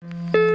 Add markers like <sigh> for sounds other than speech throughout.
Música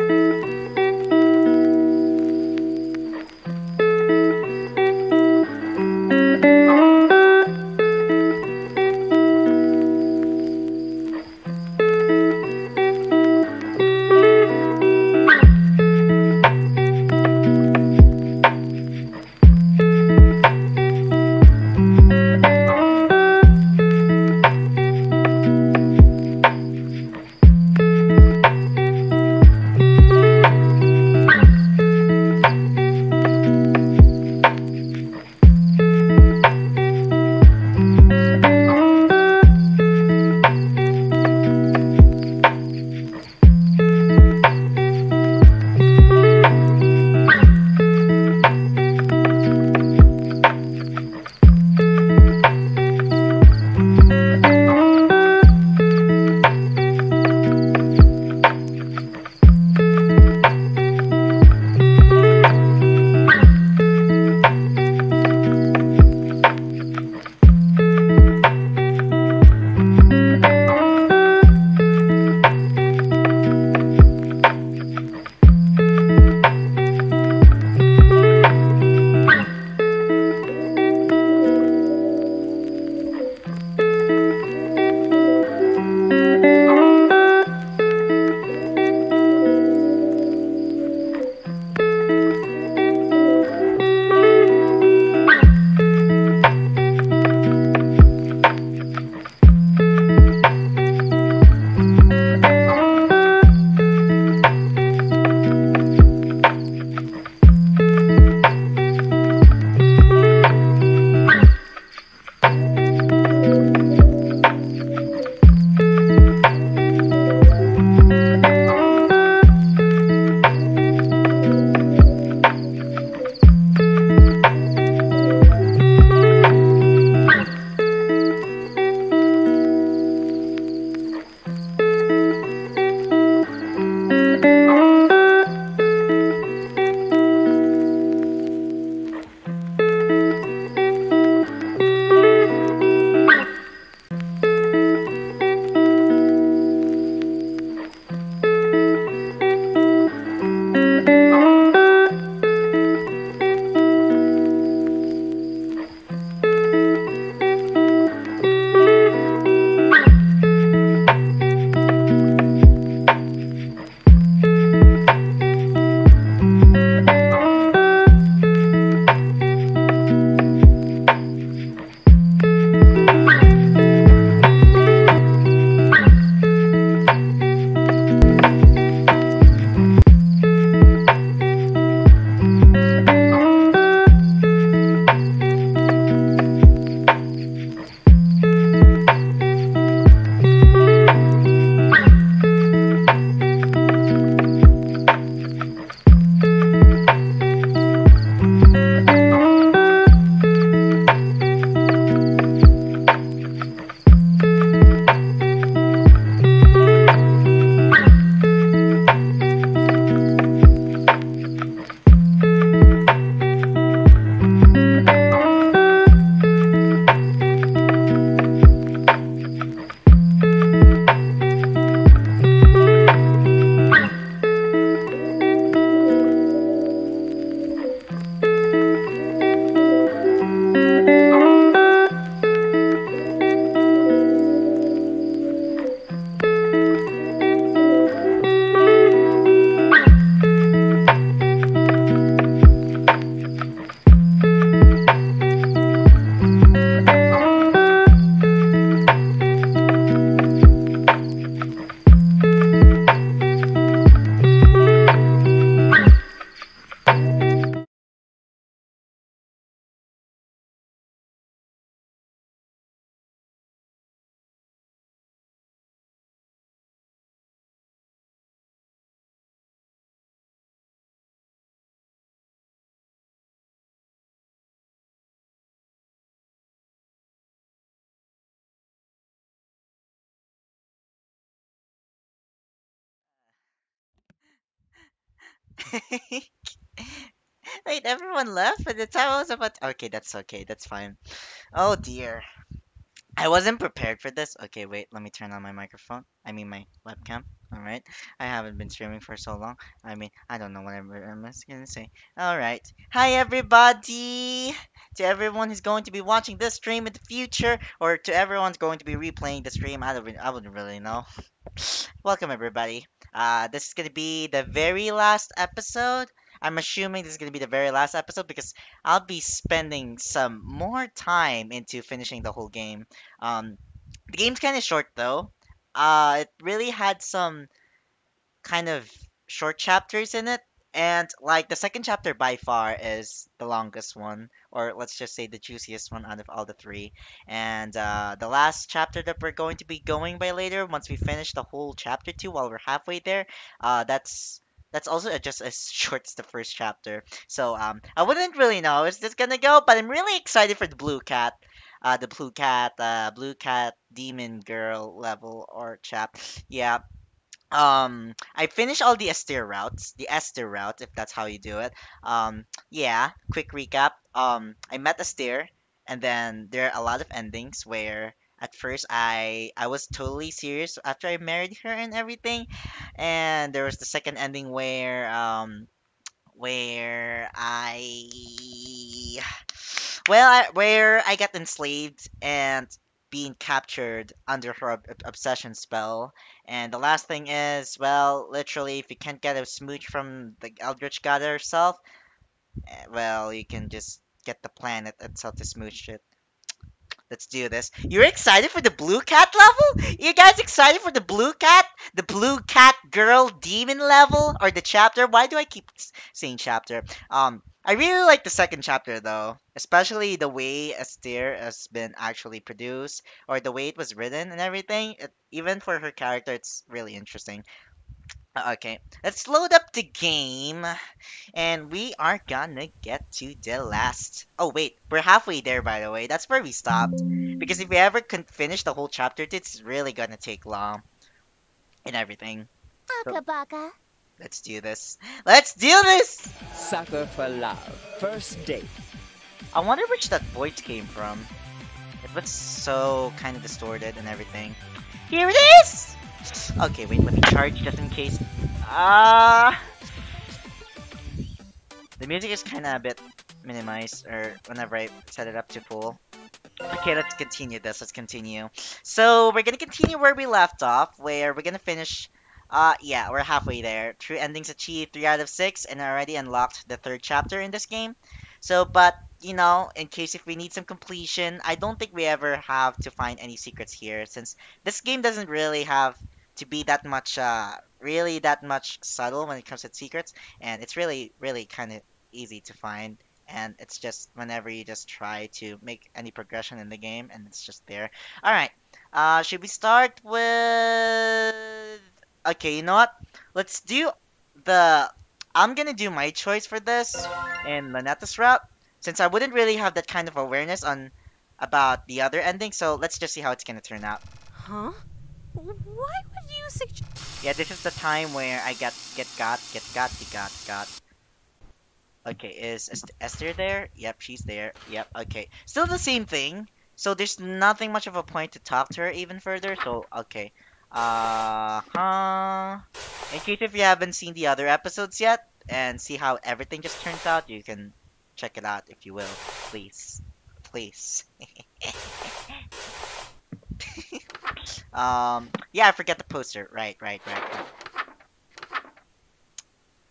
<laughs> Wait, everyone left by the time I was about. Okay, that's okay. That's fine. Oh dear. I wasn't prepared for this. Okay, wait, let me turn on my microphone. I mean my webcam. All right. I haven't been streaming for so long. I mean, I don't know what I'm, gonna say. All right. Hi everybody. To everyone who's going to be watching this stream in the future, or to everyone's going to be replaying the stream, I don't, I wouldn't really know. Welcome everybody. Uh, this is gonna be the very last episode. I'm assuming this is gonna be the very last episode because I'll be spending some more time into finishing the whole game. Um, the game's kind of short though. Uh, it really had some kind of short chapters in it. And like the second chapter by far is the longest one, or let's just say the juiciest one out of all the three. And uh, the last chapter that we're going to be going by later, once we finish the whole chapter two, while we're halfway there, uh, that's that's also just as <laughs> short as the first chapter. So um, I wouldn't really know how this gonna go, but I'm really excited for the blue cat, uh, the blue cat, uh, blue cat demon girl level or chap. Yeah, um, I finished all the Estir routes, the Estir route, if that's how you do it. Um, yeah, quick recap. Um, I met Estir, and then there are a lot of endings where at first I I was totally serious after I married her and everything, and there was the second ending where um where I well, I, where I got enslaved and being captured under her ob- ob- obsession spell. And the last thing is, well, literally, if you can't get a smooch from the Eldritch God herself, eh, well, you can just get the planet itself to smooch it. Let's do this. You're excited for the blue cat level? You guys excited for the blue cat? The blue cat girl demon level? Or the chapter? Why do I keep saying chapter? Um, I really like the second chapter though. Especially the way Estir has been actually produced, or the way it was written and everything. It, even for her character, it's really interesting. Uh, Okay, let's load up the game. And we are gonna get to the last. Oh, wait, we're halfway there, by the way. That's where we stopped. Because if we ever can finish the whole chapter, it's really gonna take long and everything. Akabaka. Let's do this. Let's do this! Sucker for love. First date. I wonder which that voice came from. It was so kind of distorted and everything. Here it is! Okay, wait, let me charge just in case. Ah! the music is kind of a bit minimized, or whenever I set it up to full. Okay, let's continue this. Let's continue. So we're gonna continue where we left off, where we're gonna finish. Uh, yeah, we're halfway there. True endings achieved three out of six, and already unlocked the third chapter in this game. So, but you know, in case if we need some completion, I don't think we ever have to find any secrets here, since this game doesn't really have to be that much, uh, really that much subtle when it comes to secrets, and it's really, really kind of easy to find and it's just whenever you just try to make any progression in the game and it's just there all right uh should we start with okay you know what let's do the i'm gonna do my choice for this in Ln'eta's route since i wouldn't really have that kind of awareness on about the other ending so let's just see how it's gonna turn out Huh? Why would you suggest? yeah this is the time where i get get got get got get got got Okay, is Est- Estir there? Yep, she's there. Yep, okay. Still the same thing. So there's nothing much of a point to talk to her even further. So, okay. Uh huh. In case if you haven't seen the other episodes yet and see how everything just turns out, you can check it out if you will. Please. Please. <laughs> um, yeah, I forget the poster. Right, right, right.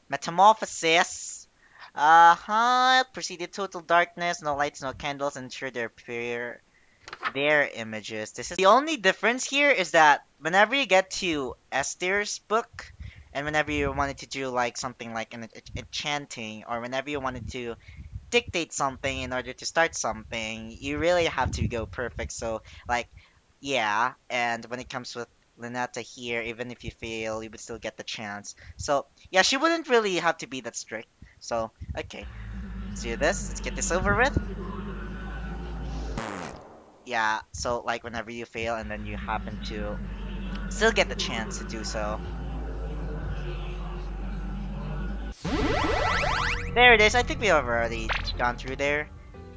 Metamorphosis. Uh-huh. Proceeded total darkness, no lights, no candles, ensure their pure their images. This is the only difference here is that whenever you get to Estir's book, and whenever you wanted to do like something like an en- enchanting, or whenever you wanted to dictate something in order to start something, you really have to go perfect. So like, yeah, and when it comes with Ln'eta here, even if you fail, you would still get the chance. So yeah, she wouldn't really have to be that strict. So okay, let's do this. Let's get this over with. Yeah, so like whenever you fail and then you happen to still get the chance to do so. There it is. I think we have already gone through there.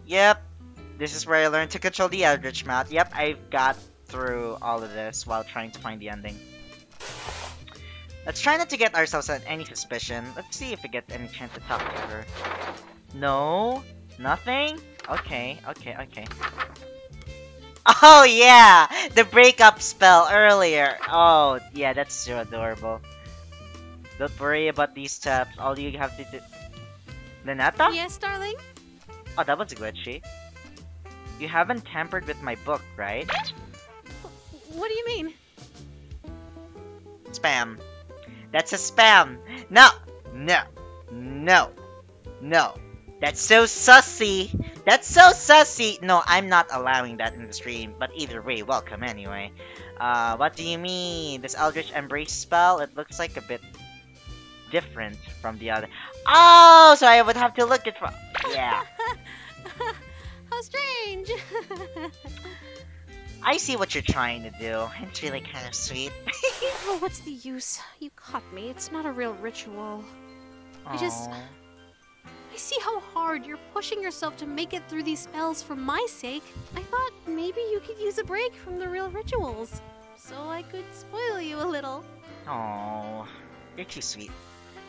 Yep. This is where I learned to control the Eldritch Mouth. Yep, I've got through all of this while trying to find the ending. Let's try not to get ourselves at any suspicion. Let's see if we get any chance to talk to her. No? Nothing? Okay, okay, okay. Oh yeah! The breakup spell earlier! Oh, yeah, that's so adorable. Don't worry about these steps. All you have to do... Nanata? Yes, darling? Oh, that was a glitchy. You haven't tampered with my book, right? What do you mean? Spam. That's a spam. No, no, no, no. That's so sussy. That's so sussy. No, I'm not allowing that in the stream. But either way, welcome anyway. Uh, what do you mean? This Eldritch Embrace spell? It looks like a bit different from the other. Oh, so I would have to look it for. Yeah. <laughs> How strange. <laughs> I see what you're trying to do. It's really kind of sweet. <laughs> oh, what's the use? You caught me. It's not a real ritual. I just-. I see how hard you're pushing yourself to make it through these spells for my sake. I thought maybe you could use a break from the real rituals. So I could spoil you a little. Oh, you're too sweet.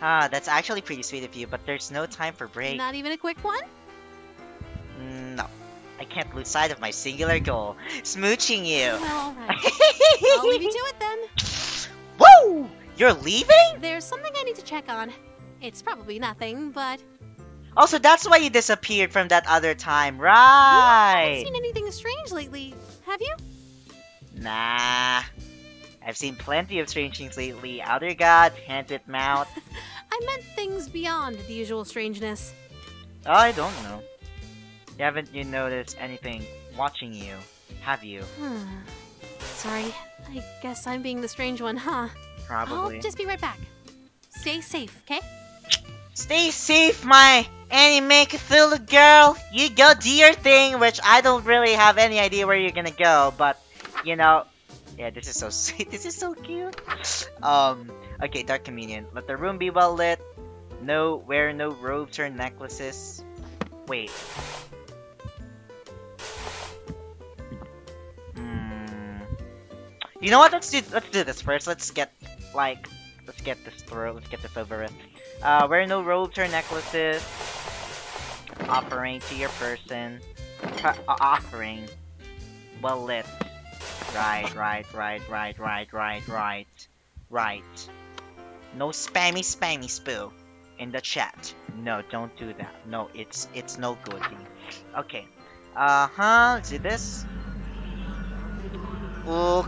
Ah, that's actually pretty sweet of you, but there's no time for break. Not even a quick one? No, I can't lose sight of my singular goal: smooching you. Well, alright. <laughs> I'll leave you to it then. Woo! You're leaving? There's something I need to check on. It's probably nothing, but Also, that's why you disappeared from that other time, right? I haven't seen anything strange lately. Have you? Nah. I've seen plenty of strange things lately. Outer God, hand with mouth. <laughs> I meant things beyond the usual strangeness. I don't know. Haven't you noticed anything watching you? Have you? Hmm. Sorry, I guess I'm being the strange one, huh? Probably. I'll just be right back. Stay safe, okay? Stay safe, my anime Cthulhu girl. You go do your thing, which I don't really have any idea where you're gonna go, but you know, yeah, this is so <laughs> sweet. This is so cute. Um, okay, dark communion. Let the room be well lit. No, wear no robes or necklaces. Wait. Hmm. You know what? Let's do let's do this first. Let's get like let's get this through. Let's get this over with. Uh, wear no robes or necklaces. Offering to your person. Uh, offering. Well lit. Right, right, right, right, right, right, right. Right. No spammy spammy spoo in the chat. No, don't do that. No, it's it's no good. Okay. Uh-huh, let's this. Ng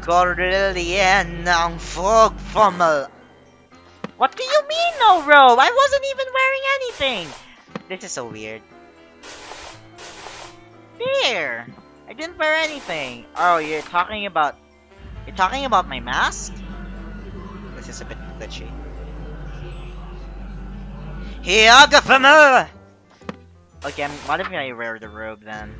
fogfummel. What do you mean no robe? I wasn't even wearing anything. This is so weird. There. I didn't wear anything. Oh, you're talking about You're talking about my mask? This is a bit glitchy. Hiagafama! Okay, I'm, what if I wear the robe then?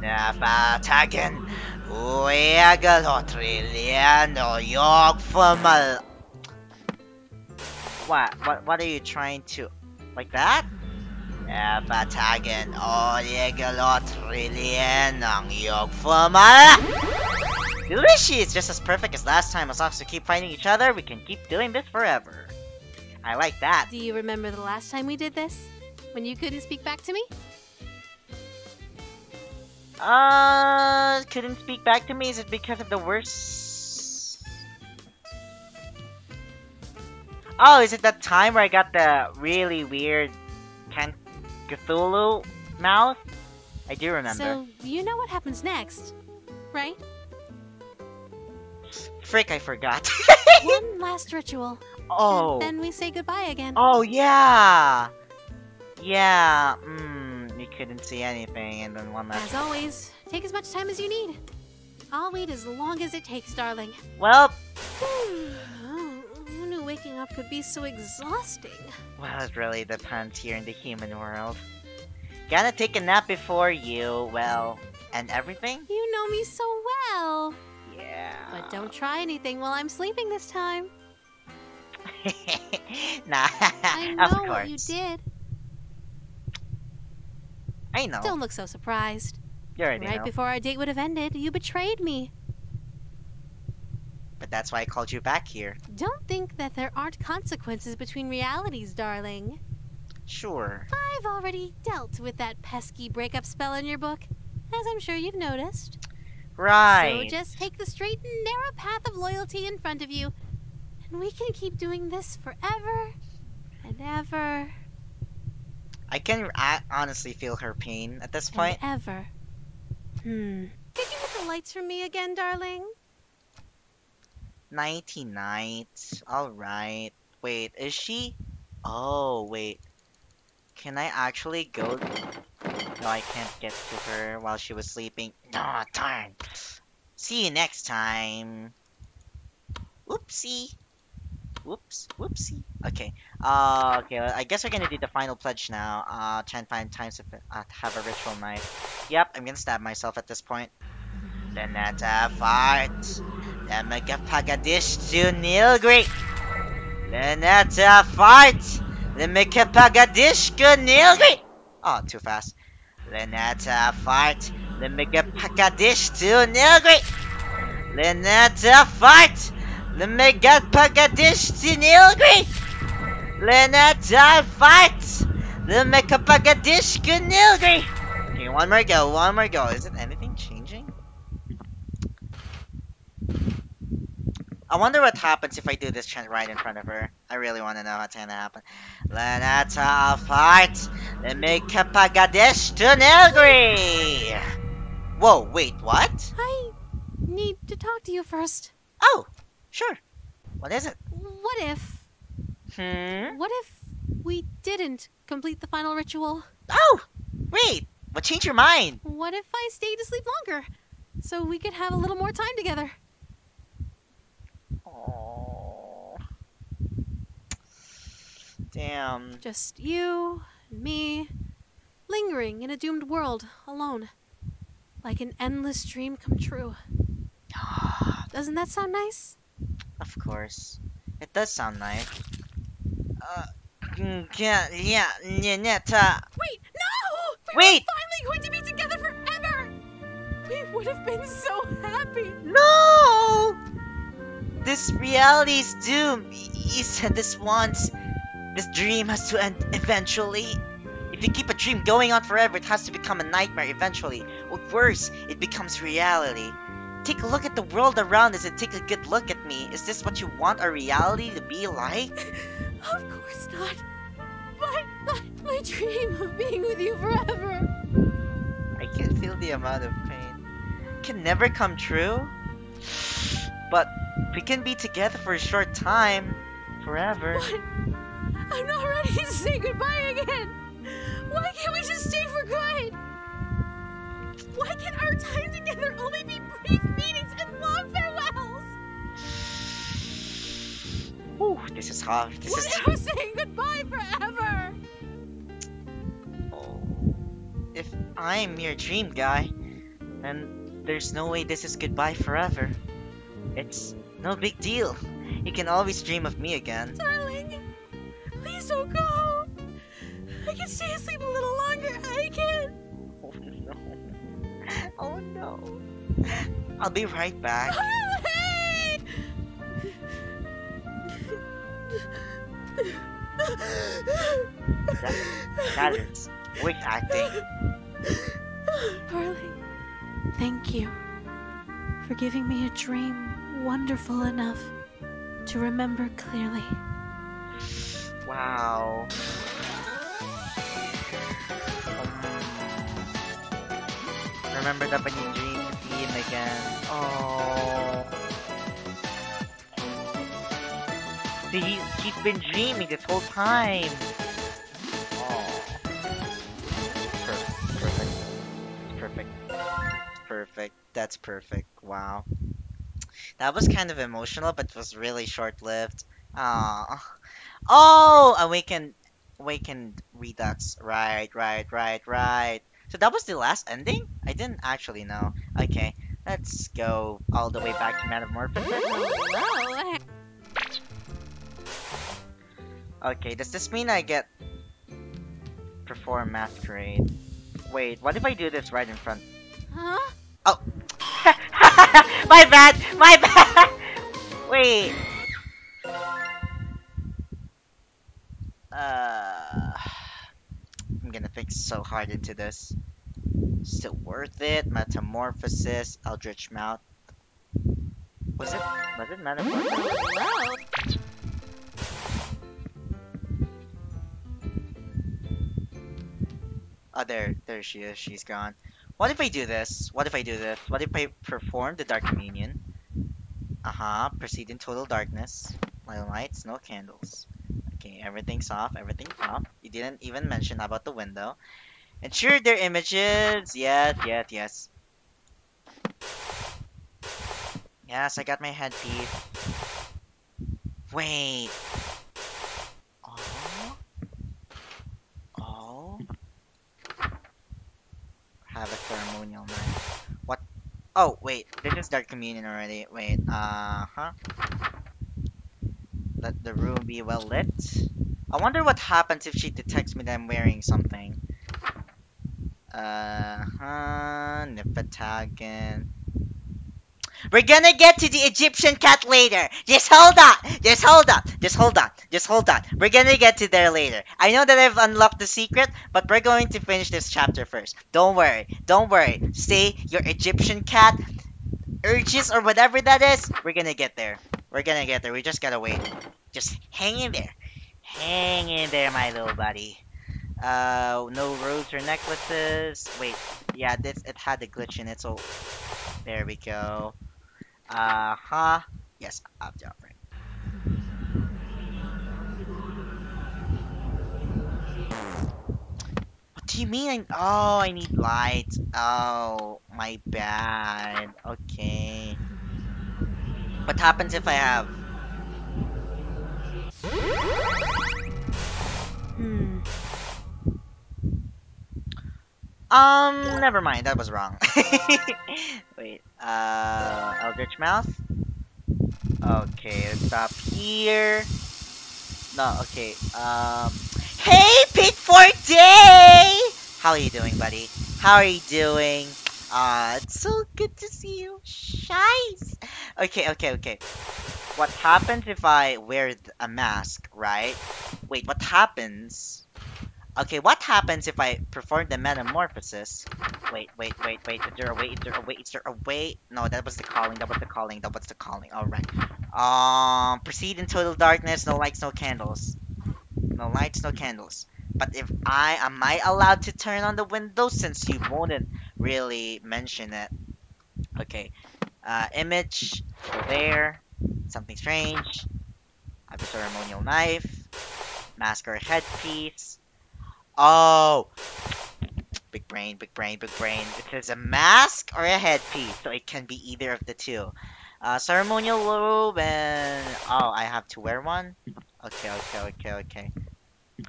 Nafatagen Uegalotrilliano Yogfamal What? What what are you trying to like that? Nafatagen Uegalotrilliano Yogfamal Delicious! Just as perfect as last time. As long as we keep fighting each other, we can keep doing this forever. I like that. Do you remember the last time we did this? When you couldn't speak back to me? Uh, couldn't speak back to me. Is it because of the worst? Oh, is it that time where I got the really weird Can Cthulhu mouth? I do remember. So, you know what happens next, right? Frick, I forgot. <laughs> One last ritual. oh. And then we say goodbye again. Oh yeah. Yeah. Mm, you couldn't see anything, and then one last. As always, take as much time as you need. I'll wait as long as it takes, darling. Well, knew waking up could be so exhausting? well, it really depends here in the human world. Gotta take a nap before you, well, and everything. You know me so well. Yeah. But don't try anything while I'm sleeping this time. <laughs> nah, I <laughs> know of course. what you did. I know. Don't look so surprised. You already right know. before our date would have ended, you betrayed me. But that's why I called you back here. Don't think that there aren't consequences between realities, darling. Sure. I've already dealt with that pesky breakup spell in your book, as I'm sure you've noticed. Right. So just take the straight and narrow path of loyalty in front of you, and we can keep doing this forever and ever I can a- honestly feel her pain at this point. and ever. Hmm. Could you hit the lights for me again, darling? Nighty night. Alright. Wait, is she? Oh, wait. Can I actually go? No, I can't get to her while she was sleeping. Aw, darn. See you next time. Oopsie. Whoops. Whoopsie. Okay. Uh, okay, well, I guess we're gonna do the final pledge now. Uh, try and find times to uh, have a ritual night. Yep, I'm gonna stab myself at this point. Lenata fart. Lemaka pagadish to Nilgri. Lenata fart. Lemaka pagadish to Nilgri. Oh, too fast. Lenata fart. Lemaka pagadish to Nilgri. Lenata fart. Lemaka pagadish to Nilgri. Lenata fart. Lemaka pagadish to Nilgri. Okay, one more go, one more go. Is it anything I wonder what happens if I do this chant right in front of her. I really want to know what's gonna happen. Lenata fight the Mikapagadesh to Nelgri! Whoa, wait, what? I need to talk to you first. Oh, sure. What is it? What if. Hmm? What if we didn't complete the final ritual? Oh, wait. What changed your mind? What if I stayed to sleep longer? So we could have a little more time together. Oh. Damn. Just you and me, lingering in a doomed world, alone. Like an endless dream come true. <gasps> Doesn't that sound nice? Of course. It does sound nice. Uh, mm, yeah, yeah, yeah, yeah, Wait, no! We Wait! were finally going to be together forever! We would have been so happy! No! This reality's doomed. You said this once. This dream has to end eventually. If you keep a dream going on forever, it has to become a nightmare eventually. Or worse, it becomes reality. Take a look at the world around us and take a good look at me. Is this what you want our reality to be like? <laughs> Of course not. But, but my dream of being with you forever. I can feel the amount of pain. Can never come true. But we can be together for a short time. Forever. But I'm not ready to say goodbye again. Why can't we just stay for good? Why can our time together only be brief meetings and long farewells? Whew, this is hard. This What is if we're saying goodbye forever? Oh. If I'm your dream guy, then there's no way this is goodbye forever. It's no big deal. You can always dream of me again. Darling, don't go. I can stay asleep a little longer. I can. Oh no. <laughs> Oh no. I'll be right back. <laughs> Harley! That is quick acting. Harley, thank you for giving me a dream wonderful enough to remember clearly. Wow. Um, remember that when you dream to see again. Oh. See, he, he's been dreaming this whole time. Oh. Perfect. Perfect. Perfect. Perfect. That's perfect. Wow. That was kind of emotional, but it was really short-lived. Aww. Oh, awakened, awakened redux. Right, right, right, right. So that was the last ending. I didn't actually know. Okay, let's go all the way back to Metamorphosis. Well, Okay, does this mean I get perform masquerade? Wait, what if I do this right in front? Huh? Oh. <laughs> my bad! My bad! <laughs> Wait. Uh, I'm gonna think so hard into this. Still worth it? Metamorphosis, Eldritch Mouth. Was it? Was it Metamorphosis? Oh, there, there she is. She's gone. What if I do this? What if I do this? What if I perform the Dark Communion? Uh huh. Proceed in total darkness. No lights, no candles. Okay, everything's off. Everything's off. You didn't even mention about the window. Ensure their images. Yes, yes, yes. Yes, I got my headpiece. Wait. Oh. Oh. Have a ceremonial night. What? Oh, wait. This is Dark Communion already. Wait. Uh huh. Let the room be well lit. I wonder what happens if she detects me that I'm wearing something. Uh huh. Nifatagan. We're gonna get to the Egyptian cat later. Just hold on. Just hold on. Just hold on. Just hold on. We're gonna get to there later. I know that I've unlocked the secret, but we're going to finish this chapter first. Don't worry. Don't worry. Stay your Egyptian cat urges or whatever that is. We're gonna get there. We're gonna get there. We just gotta wait. Just hang in there. Hang in there, my little buddy. Uh, no robes or necklaces. Wait, yeah, this it had a glitch in it, so there we go. Uh huh. Yes, up job right. What do you mean? I, oh, I need lights. Oh, my bad. Okay. What happens if I have? hmm. Um, never mind. That was wrong. <laughs> Wait. Uh, Eldritch Mouth. Okay, let's stop here. No, okay. Um, hey, Pit for Day! How are you doing, buddy? How are you doing? Uh, it's so good to see you. Shice. Okay, okay, okay. What happens if I wear a mask, right? Wait, what happens? Okay, what happens if I perform the metamorphosis? Wait, wait, wait, wait. Is there a way? Is there a way? Is there a way? No, that was the calling. That was the calling. That was the calling. All right. Um, proceed in total darkness. No lights, no candles. No lights, no candles. But if I am I allowed to turn on the window since you wouldn't really mention it? Okay. Uh, image. There. Something strange. I have a ceremonial knife. Mask or headpiece. Oh! Big brain, big brain, big brain. It is a mask or a headpiece, so it can be either of the two. Uh, ceremonial robe and... Oh, I have to wear one? Okay, okay, okay, okay.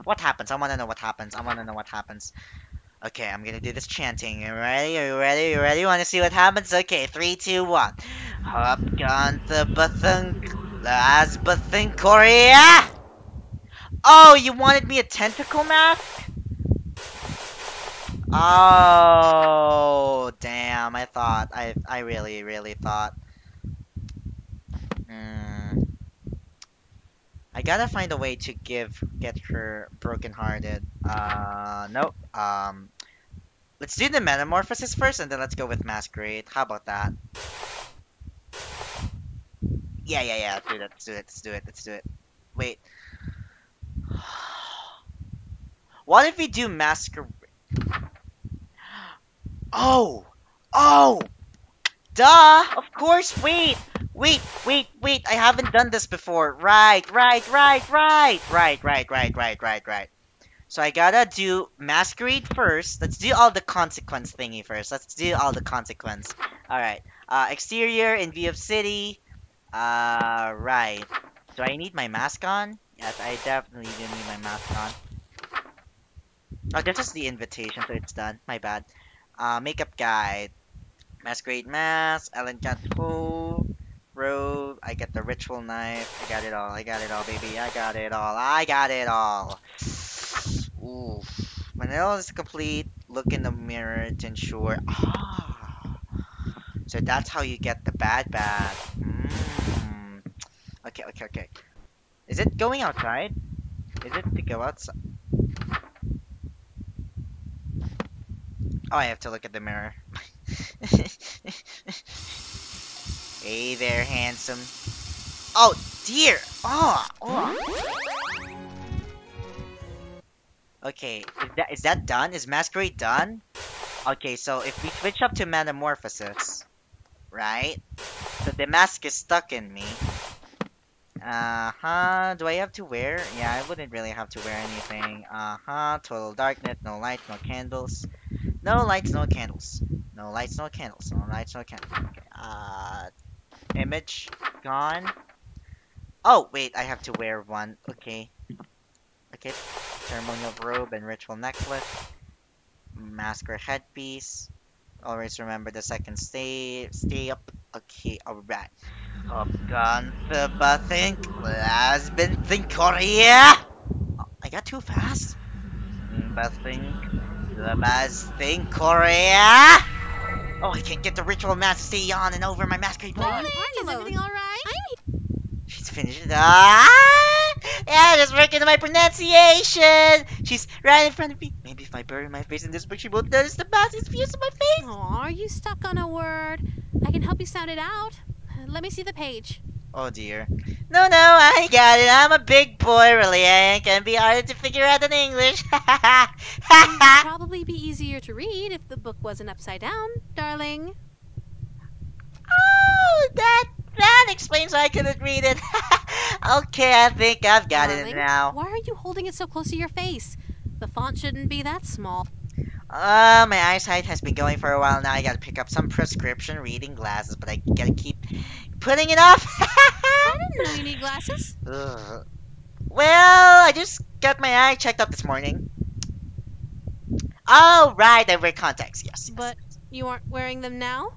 What happens? I wanna know what happens. I wanna know what happens. Okay, I'm gonna do this chanting. You ready? Are you ready? You ready? Wanna see what happens? Okay, three, two, one. Hop gone the Bathunk... Las Bathankoria! Oh, you wanted me a tentacle mask? Oh, damn! I thought I I really really thought. Hmm. I gotta find a way to give get her brokenhearted. Uh, nope. Um, let's do the metamorphosis first, and then let's go with masquerade. How about that? Yeah, yeah, yeah. Let's do it. Let's do it. Let's do it. Let's do it. Wait. <sighs> What if we do masquerade? <gasps> Oh! Oh! Duh! Of course! Wait! Wait, wait, wait! I haven't done this before. Right, right, right, right! Right, right, right, right, right, right. So I gotta do masquerade first. Let's do all the consequence thingy first. Let's do all the consequence. Alright. Uh, exterior in view of city. Uh, right. Do I need my mask on? Yes, I definitely do need my mask on. Oh, this is the invitation, so it's done. My bad. Uh, makeup guide. Masquerade mask. Ellen got who? Robe. I get the ritual knife. I got it all. I got it all, baby. I got it all. I got it all. It all is complete, look in the mirror to ensure. Ah. So that's how you get the bad bad. Mm. Okay, okay, okay. Is it going outside? Is it to go outside? Oh, I have to look at the mirror. <laughs> <laughs> hey there, handsome. Oh, dear. Oh, oh. Okay, is that is that done? Is masquerade done? Okay, so if we switch up to metamorphosis, right? So the mask is stuck in me. Uh huh. Do I have to wear? Yeah, I wouldn't really have to wear anything. Uh huh. Total darkness. No light. No candles. No lights. No candles. No lights. No candles. No lights. No candles. Uh, image gone. Oh wait, I have to wear one. Okay. Okay. Ceremonial robe and ritual necklace. Mask or headpiece. Always remember the second stay stay up. Okay, alright. Up gone the bathing. Last been think Korea. Oh, I got too fast. Bathing. The best thing Korea. Oh, I can't get the ritual mask to stay on and over my masquerade blood. Darling, is everything all right? She's finished. Ah! Yeah, just working on my pronunciation. She's right in front of me. Maybe if I bury my face in this book, she won't notice the mask is fused to my face. Aw, are you stuck on a word? I can help you sound it out. Let me see the page. Oh dear. No, no, I got it. I'm a big boy, really. It can be harder to figure out in English. <laughs> It'd probably be easier to read if the book wasn't upside down, darling. oh, that that explains why I couldn't read it. <laughs> okay, I think I've got it now. Why are you holding it so close to your face? The font shouldn't be that small. Uh, my eyesight has been going for a while now. I gotta pick up some prescription reading glasses, but I gotta keep putting it off. <laughs> I didn't know you need glasses. Ugh. Well, I just got my eye checked up this morning. Oh, right, I wear contacts, yes. But you aren't wearing them now?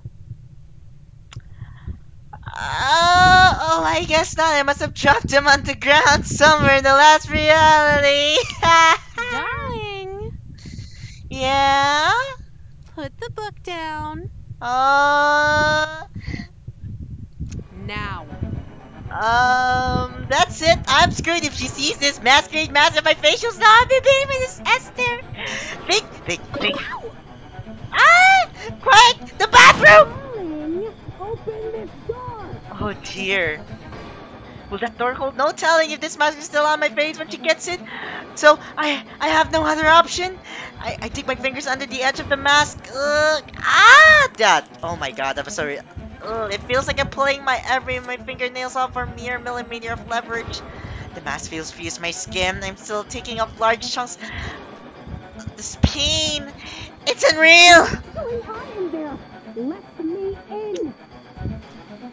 Uh, oh, I guess not. I must have dropped them on the ground somewhere in the last reality. <laughs> Darling, yeah? put the book down. Uh, Now. um, that's it. I'm screwed if she sees this masquerade mask on my face. She'll not be baby this Estir. Think, think, think. Ah! Quiet! The bathroom! Oh dear. Will that door hold? No telling if this mask is still on my face when she gets it. So I I have no other option. I, I take my fingers under the edge of the mask. Ugh. Ah! That. Oh my god, that was so. Re- Ugh, it feels like I'm pulling my every my fingernails off for mere millimeter of leverage. The mask feels fused my skin. I'm still taking up large chunks. This pain. It's unreal.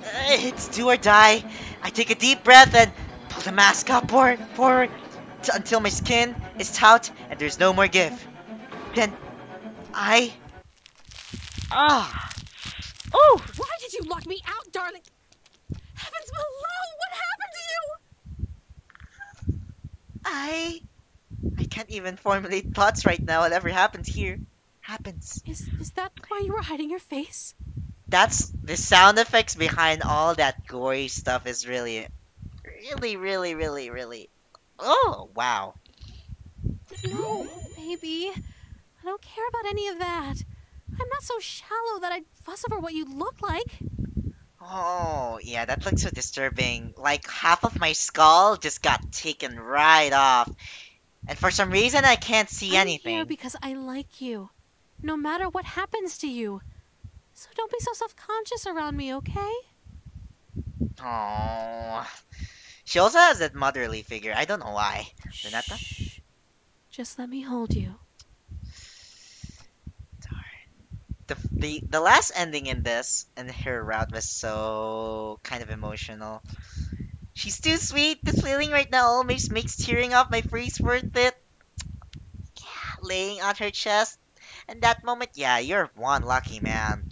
Uh, It's do or die. I take a deep breath and pull the mask upward, forward, t- until my skin is taut and there's no more give. Then I. Ah. Oh! Why did you lock me out, darling? Heavens below! What happened to you? I. I can't even formulate thoughts right now. Whatever happens here, happens. Is is that why you were hiding your face? That's the sound effects behind all that gory stuff is really, really, really, really, really. Oh, wow. No, baby. I don't care about any of that. I'm not so shallow that I'd fuss over what you look like. Oh, yeah, that looks so disturbing. Like half of my skull just got taken right off. And for some reason I can't see I'm anything. here because I like you, no matter what happens to you. So don't be so self-conscious around me, okay? Oh. She also has that motherly figure. I don't know why. Renata? Just let me hold you. The, the the last ending in this and her route was so kind of emotional. She's too sweet. This feeling right now oh, almost makes tearing off my face worth it. Yeah, laying on her chest. And that moment, yeah, you're one lucky man.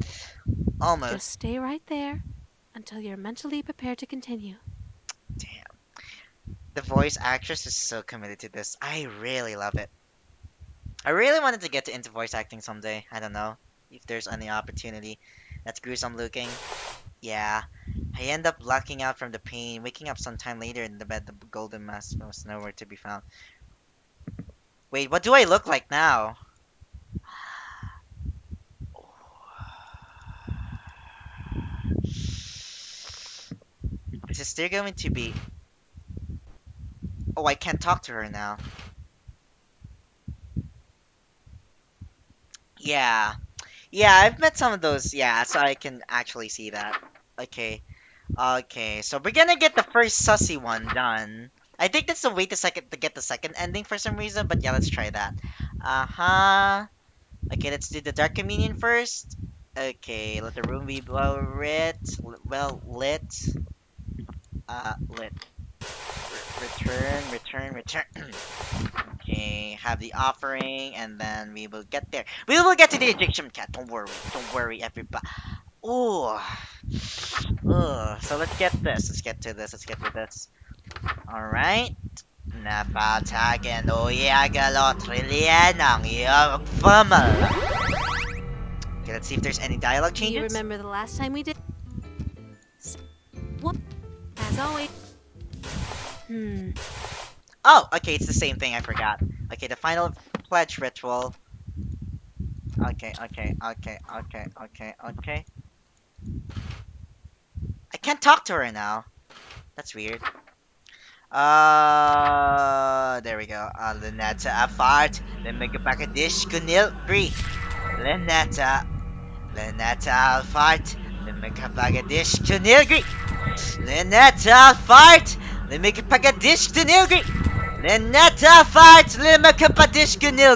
Almost. Just stay right there until you're mentally prepared to continue. Damn. The voice actress is so committed to this. I really love it. I really wanted to get into voice acting someday. I don't know if there's any opportunity. That's gruesome looking. Yeah. I end up blacking out from the pain, waking up sometime later in the bed. The golden mask was nowhere to be found. Wait, what do I look like now? Is it still going to be? Oh, I can't talk to her now. Yeah. Yeah, I've met some of those. Yeah, so I can actually see that. Okay. Okay, so we're gonna get the first sussy one done. I think that's the way to second to get the second ending for some reason, but yeah, let's try that. Uh huh. Okay, let's do the dark communion first. Okay, let the room be well lit. Well lit. Uh, lit. Re- return, return, return. <clears throat> okay, have the offering, and then we will get there. We will get to the Egyptian cat. Don't worry, don't worry, everybody. Oh, Ugh. So let's get this. Let's get to this. Let's get to this. All right. Napatagan o oh iagalotrilien eh, ang iyong family. Okay, let's see if there's any dialogue Do you remember the last time we did? What? As always. Hmm. Oh, okay, it's the same thing. I forgot. Okay, the final pledge ritual. Okay, okay, okay, okay, okay, okay. I can't talk to her now. That's weird. Uh, there we go. Uh, Ln'eta afart. Then make it back a dish. Kunil Bree. Ln'eta. Ln'eta afart. Then make it back a dish. Kunil Bree. Ln'eta afart. Then make it back a dish. Kunil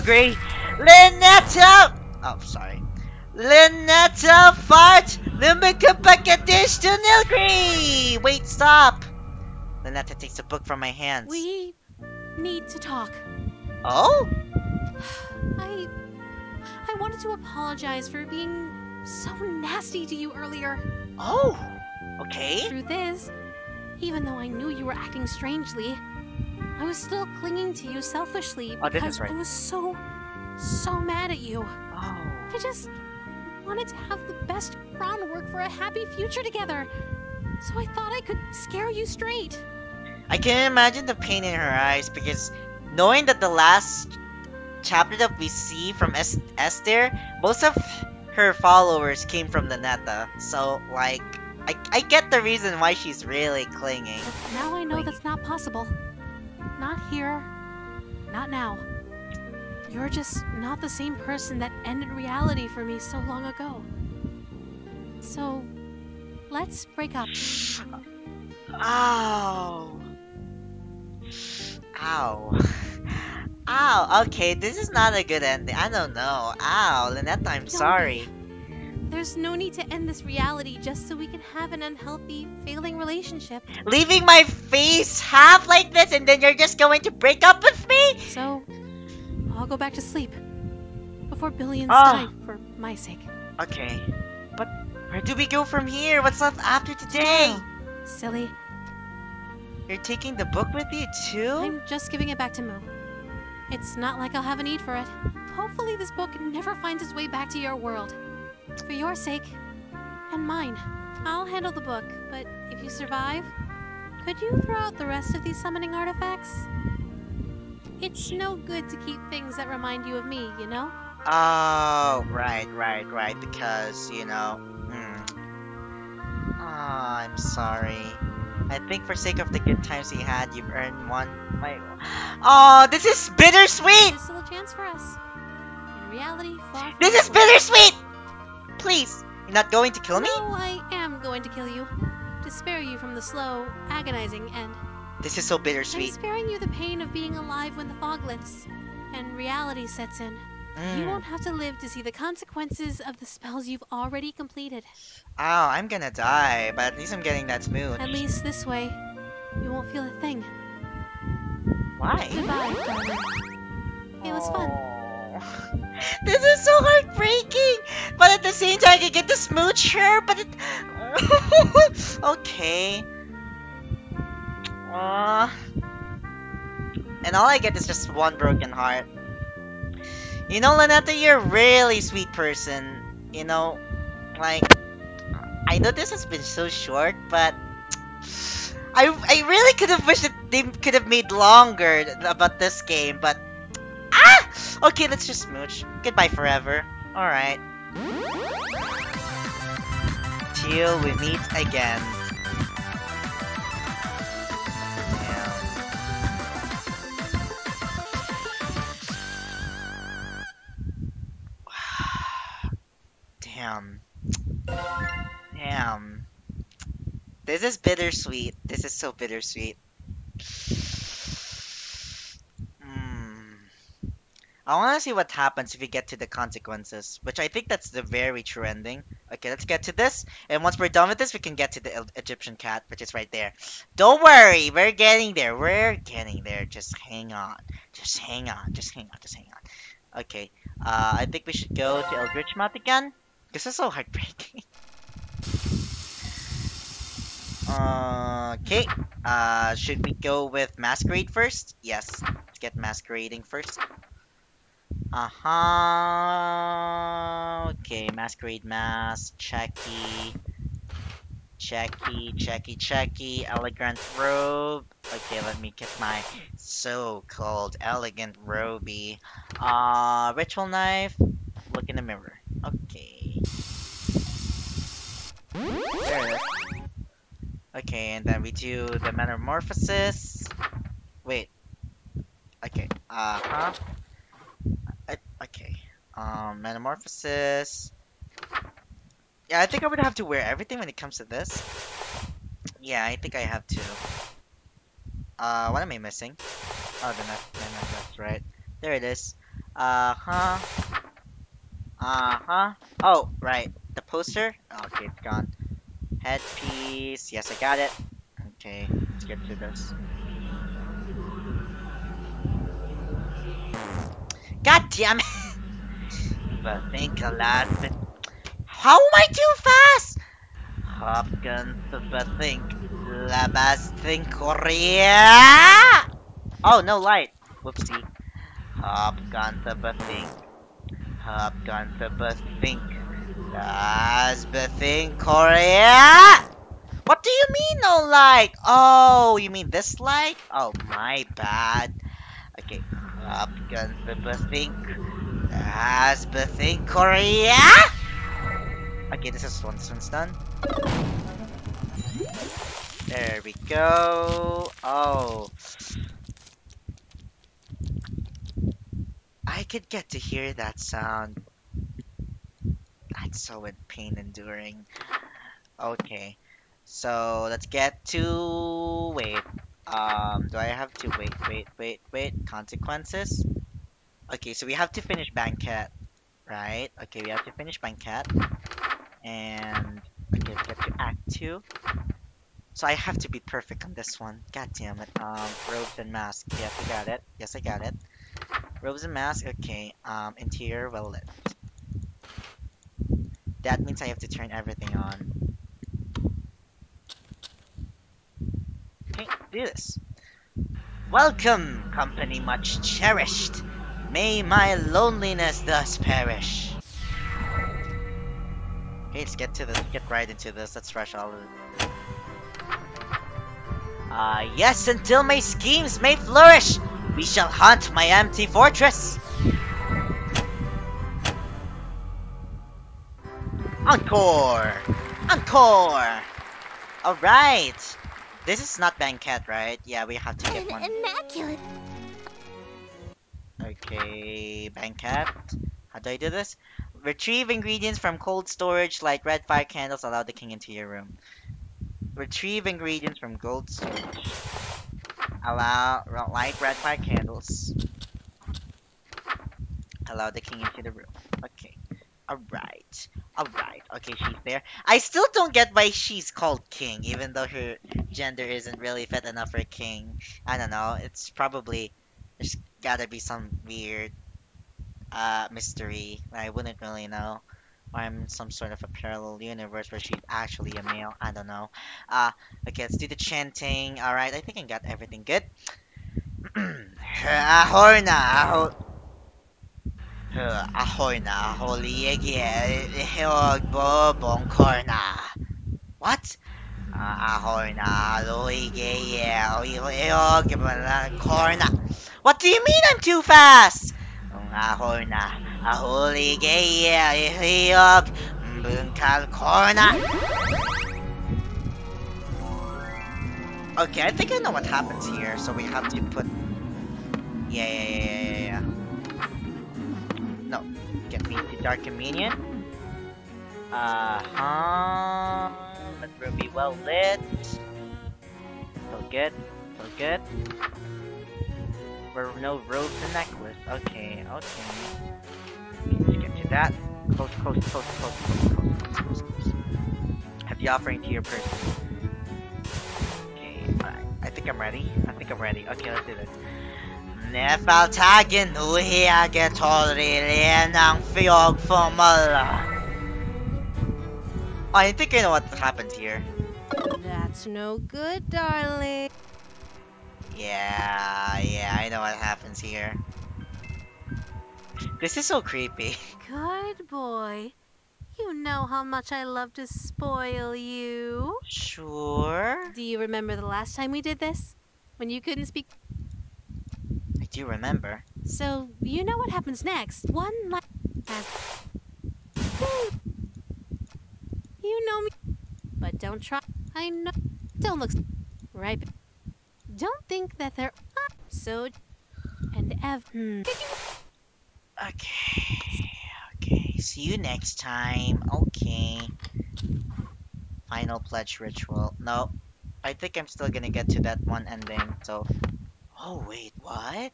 Bree. Ln'eta. Oh, sorry. Ln'eta fart. Then make it back a dish. Kunil Bree. Wait, stop. Ln'eta takes the book from my hands. We need to talk. Oh? <sighs> I. I wanted to apologize for being so nasty to you earlier. Oh. Okay. The Truth is, even though I knew you were acting strangely, I was still clinging to you selfishly Oh, because is right. I was so, so mad at you. Oh. I just wanted to have the best groundwork for a happy future together. So I thought I could scare you straight. I can imagine the pain in her eyes because knowing that the last chapter that we see from es- Estir, most of her followers came from the Neta. So, like, I, I get the reason why she's really clinging. But now I know that's not possible. Not here. Not now. You're just not the same person that ended reality for me so long ago. So, let's break up. Ow. Ow. Ow. Okay, this is not a good ending. I don't know. Ow, Ln'eta, I'm Don't sorry. There's no need to end this reality just so we can have an unhealthy, failing relationship. Leaving my face half like this and then you're just going to break up with me? So, I'll go back to sleep. Before billions Ah. die for my sake. Okay. But where do we go from here? What's left after today? <sighs> Silly. You're taking the book with you too? I'm just giving it back to Mu. It's not like I'll have a need for it. Hopefully, this book never finds its way back to your world. For your sake, and mine. I'll handle the book, but if you survive, could you throw out the rest of these summoning artifacts? It's no good to keep things that remind you of me, you know? Oh, right, right, right. Because, you know. Hmm. Ah, I'm sorry. I think for sake of the good times we had, you've earned one. My. <gasps> Oh, this is bittersweet! There's still a chance for us. In reality, far This is bittersweet! Please, you're not going to kill me? No, I am going to kill you. To spare you from the slow, agonizing end. This is so bittersweet. I'm sparing you the pain of being alive when the fog lifts and reality sets in. You Mm. won't have to live to see the consequences of the spells you've already completed. Oh, I'm gonna die, but at least I'm getting that smooth. At least this way, you won't feel a thing. Why? Goodbye, darling. It was fun. <laughs> This is so heartbreaking, but at the same time, I can get to smooch her. But it, <laughs> okay. Aw. And all I get is just one broken heart. You know, Ln'eta, you're a really sweet person. You know, like I know this has been so short, but I I really could have wished that they could have made longer about this game, but ah, okay, let's just smooch. Goodbye forever. All right. Till we meet again. Damn. <sighs> Damn. This is bittersweet. This is so bittersweet. I want to see what happens if we get to the consequences, which I think that's the very true ending. Okay, let's get to this, and once we're done with this, we can get to the Egyptian cat, which is right there. Don't worry, we're getting there. We're getting there. Just hang on. Just hang on. Just hang on. Just hang on. Okay. Uh, I think we should go to Eldritch Mouth again. This is so heartbreaking. <laughs> Okay. Uh, should we go with Masquerade first? Yes. Let's get Masquerading first. Uh huh. Okay, Masquerade Mask, Checky. Checky, Checky, Checky, Elegant Robe. Okay, let me get my so called Elegant Roby. Uh, Ritual Knife. Look in the mirror. Okay. There. Okay, and then we do the metamorphosis. Wait. Okay. Uh huh. Okay. Um, metamorphosis. Yeah, I think I would have to wear everything when it comes to this. Yeah, I think I have to. Uh, what am I missing? Oh, that's, then that's right. There it is. Uh huh. Uh huh. Oh, right. The poster. Okay, it's gone. Headpiece. Yes, I got it. Okay, let's get to this. God damn it! but think a lot. But how am I too fast? Hopkins, but think. Labas think Korea. Oh, no light. Whoopsie. Hopkins, but think. Hopkins, but think. Las think Korea. What do you mean no light? Oh, you mean this light? Oh, my bad. Okay, Hopkins, but think. Las think Korea. Okay, this is. This one's done. There we go. Oh. I could get to hear that sound. That's so in pain enduring. Okay. So let's get to wait. Um do I have to wait, wait, wait, wait. Consequences? Okay, so we have to finish Banquet. Right? Okay, we have to finish Banquet. And okay, let's get to Act Two. So I have to be perfect on this one. God damn it. Um, robes and mask. Yes, I got it. Yes, I got it. Robes and mask. Okay. Um, interior well lit. That means I have to turn everything on. Okay, do this. Welcome, company much cherished. May my loneliness thus perish. Okay, let's get to this. Get right into this. Let's rush all of it. Ah, yes, until my schemes may flourish, we shall haunt my empty fortress. Encore! Encore! Alright! This is not Banquet, right? Yeah, we have to get one. immaculate. Okay, Banquet. How do I do this? Retrieve ingredients from cold storage like red fire candles. Allow the king into your room. Retrieve ingredients from gold storage. Allow light red fire candles. Allow the king into the room. Okay. Alright. Alright. Okay, she's there. I still don't get why she's called king, even though her gender isn't really fit enough for king. I don't know. It's probably there's gotta be some weird uh mystery. I wouldn't really know. Or I'm some sort of a parallel universe where she's actually a male. I don't know. Uh okay, let's do the chanting. Alright, I think I got everything good. <clears throat> ahoy na aho ahoy na aholiege hiog bo bonkor na What? Ahoy na luigi oyog corna. What do you mean I'm too fast? Mm, ahoy na ahulige oyog bunkal corna. Okay, I think I know what happens here. So we have to put. Yeah, yeah, yeah, yeah, yeah. To Dark Communion. Uh huh. Let room be well lit. So good, so good. We're no robe to necklace. Okay, okay. Let's get to that. Close, close, close, close, close, close, close, close. Have the offering to your person. Okay, alright. I think I'm ready. I think I'm ready. Okay, let's do this. Nefaltagen uhiage torri ng fiog formula. I think I know what happens here. That's no good, darling. Yeah, yeah, I know what happens here. This is so creepy. <laughs> Good boy. You know how much I love to spoil you. Sure. Do you remember the last time we did this? When you couldn't speak? Do remember. So, you know what happens next. One last. You know me. But don't try. I know. Don't look. Right. Don't think that they're. So. And Ev. Hmm. Okay. Okay. See you next time. Okay. Final pledge ritual. No. I think I'm still gonna get to that one ending, so. Oh, wait, what?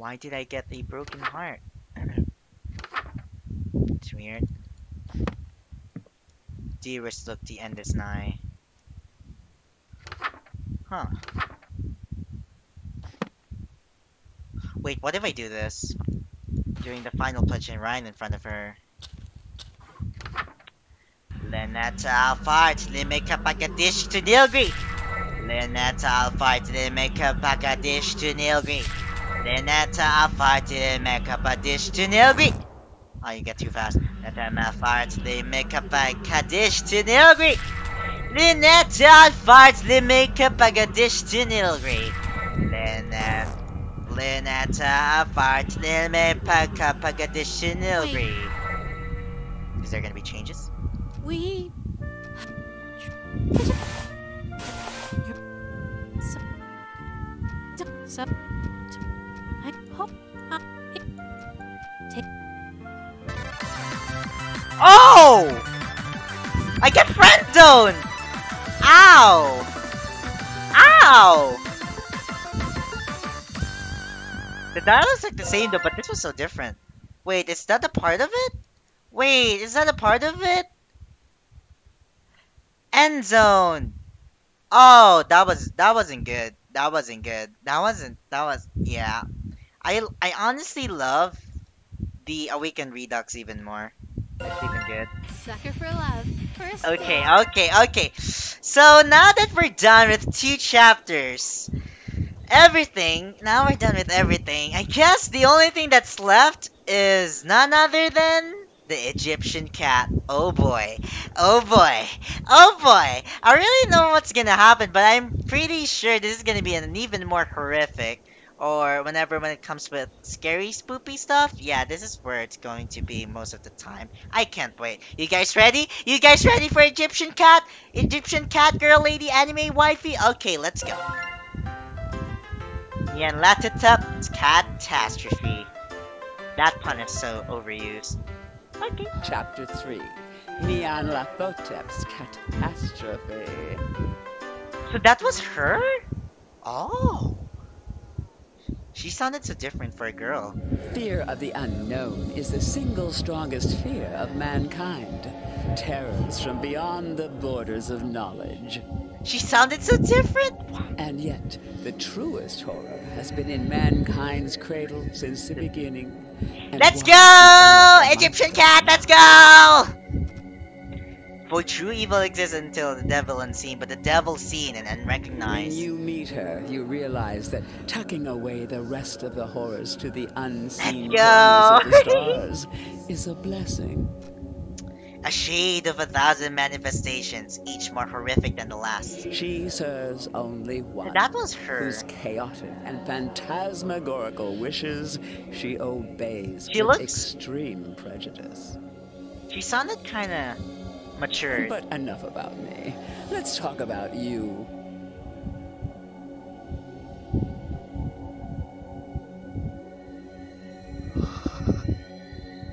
Why did I get a broken heart? <clears throat> it's weird. Dearest, look, the end is nigh. Huh. Wait, what if I do this? Doing the final pledge and Ryan in front of her. Ln'eta Alfart, Limeka Pagadish to Nilgri! Ln'eta Alfart, Limeka Pagadish to Nilgri! Ln'eta Alfart, Limeka Pagadish to Nilgri! Oh, you get too fast. Ln'eta Alfart, Limeka Pagadish to Nilgri! Ln'eta Alfart, Limeka Pagadish to Nilgri! Ln'eta Ln'eta Alfart, Limeka Pagadish to Nilgri! Is there gonna be changes? We. So. So. Oh! I get friend zoned! Ow! Ow! The dialogue's like the same though, but this was so different. Wait, is that a part of it? Wait, is that a part of it? End zone! Oh, that was that wasn't good. That wasn't good. That wasn't that was yeah. I I honestly love the Awakened Redux even more. It's even good. Sucker for love. First. Okay, okay, okay. So now that we're done with two chapters, everything, now we're done with everything. I guess the only thing that's left is none other than the Egyptian cat. Oh boy. Oh boy. Oh boy. I really know what's gonna happen, but I'm pretty sure this is gonna be an even more horrific. Or whenever when it comes with scary spoopy stuff, yeah, this is where it's going to be most of the time. I can't wait. You guys ready? You guys ready for Egyptian cat? Egyptian cat girl lady anime wifey? Okay, let's go. Nyanlathotep catastrophe. That pun is so overused. Okay. Chapter 3 Nyanlathotep's Catastrophe. So that was her? Oh. She sounded so different for a girl. Fear of the unknown is the single strongest fear of mankind. Terrors from beyond the borders of knowledge. She sounded so different. And yet, the truest horror has been in mankind's cradle since the beginning. And Let's go! Egyptian cat, let's go! For true evil exists until the devil unseen, but the devil seen and When you meet her, you realize that tucking away the rest of the horrors to the unseen <laughs> corners of the stars is a blessing. A shade of a thousand manifestations, each more horrific than the last. She serves only one. That was her. Whose chaotic and phantasmagorical wishes she obeys She with looks- extreme prejudice. She sounded kind of mature. But enough about me. Let's talk about you.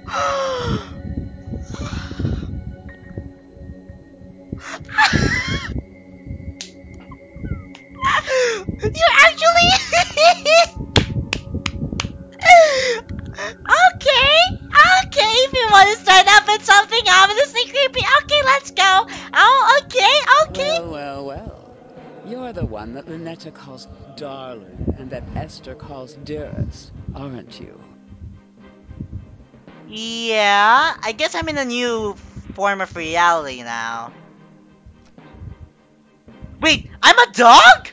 <gasps> You actually. <laughs> okay, okay. If you want to start up with something obviously creepy, okay, let's go. Oh, okay, okay. Well, well, well. You're the one that Ln'eta calls darling and that Estir calls dearest, aren't you? Yeah, I guess I'm in a new form of reality now. Wait, I'm a dog?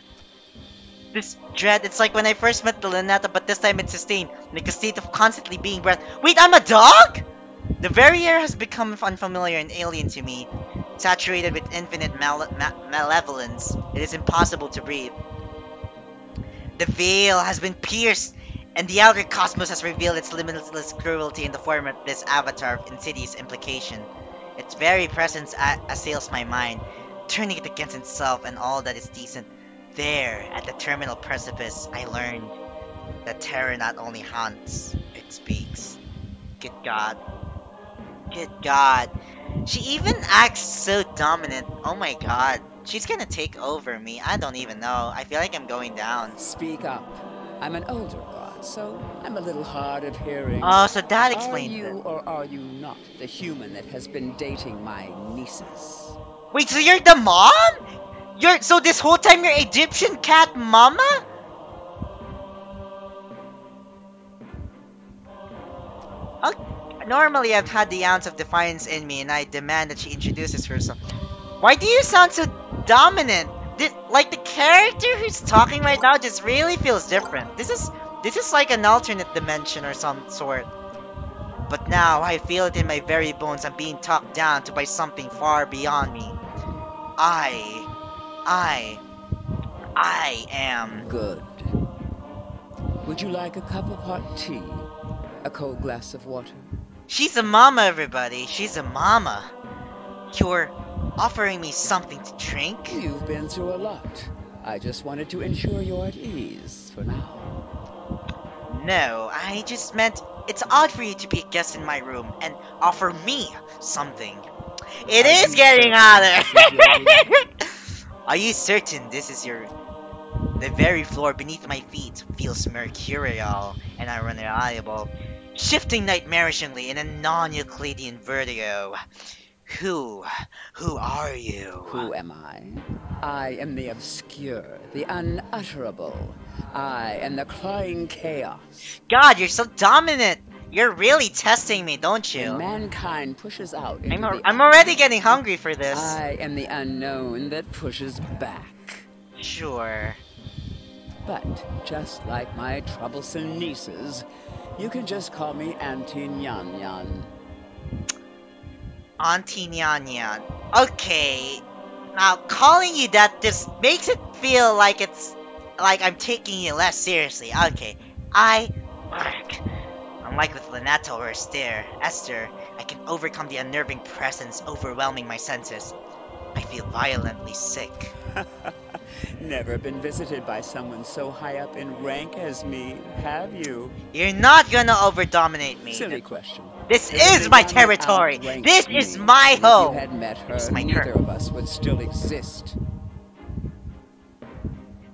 This dread, it's like when I first met the Ln'eta, but this time it's sustained, like a state of constantly being breath. Wait, I'm a dog? The very air has become unfamiliar and alien to me, saturated with infinite mal- ma- malevolence. It is impossible to breathe. The veil has been pierced, and the outer cosmos has revealed its limitless cruelty in the form of this avatar of insidious implication. Its very presence assails my mind, turning it against itself and all that is decent. There, at the terminal precipice, I learned that terror not only haunts, it speaks. Good God. Good God. She even acts so dominant. Oh my God. She's gonna take over me. I don't even know. I feel like I'm going down. Speak up. I'm an older god, so I'm a little hard of hearing. Oh, so that explains. are you it. or are you not the human that has been dating my nieces? Wait, so you're the mom? You're so this whole time you're Egyptian cat mama? Normally I've had the ounce of defiance in me and I demand that she introduces herself. Why do you sound so dominant? Like the character who's talking right now just really feels different. This is this is like an alternate dimension or some sort. But now I feel it in my very bones I'm being talked down to by something far beyond me. I I I am Good. Would you like a cup of hot tea? A cold glass of water? She's a mama, everybody. She's a mama. You're offering me something to drink? You've been through a lot. I just wanted to ensure you're at ease for now. No, I just meant it's odd for you to be a guest in my room and offer me something. It Are is getting hotter. <laughs> Are you certain this is your the very floor beneath my feet feels mercurial and unreliable, shifting nightmarishly in a non-Euclidean vertigo. Who, who are you? Who am I? I am the obscure, the unutterable. I am the crying chaos. God, you're so dominant. You're really testing me, don't you? mankind pushes out I'm, the I'm already getting hungry for this. I am the unknown that pushes back. Sure. But just like my troublesome nieces, you can just call me Auntie Nyan Nyan. Auntie Nyan Nyan. Okay. Now, calling you that just makes it feel like it's like I'm taking you less seriously. Okay. I work. Unlike with Ln'eta or Estir, Estir, I can overcome the unnerving presence overwhelming my senses. I feel violently sick. <laughs> Never been visited by someone so high up in rank as me, have you? You're not gonna overdominate me. Silly question. This There's is my territory. This me, is my home. If you had met her, It's my neither of us would still exist.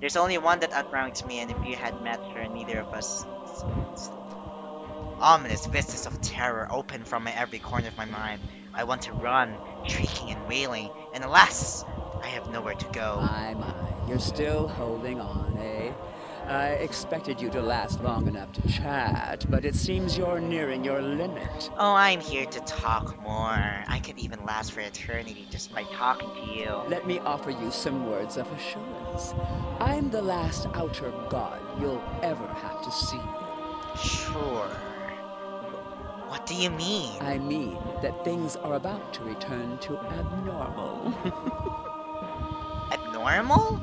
There's only one that outranks me, and if you had met her, neither of us. Ominous vistas of terror open from every corner of my mind. I want to run, shrieking and wailing, and alas, I have nowhere to go. My, my, you're still holding on, eh? I expected you to last long enough to chat, but it seems you're nearing your limit. Oh, I'm here to talk more. I could even last for eternity just by talking to you. Let me offer you some words of assurance. I'm the last outer god you'll ever have to see. Sure. What do you mean? I mean that things are about to return to abnormal. <laughs> Abnormal?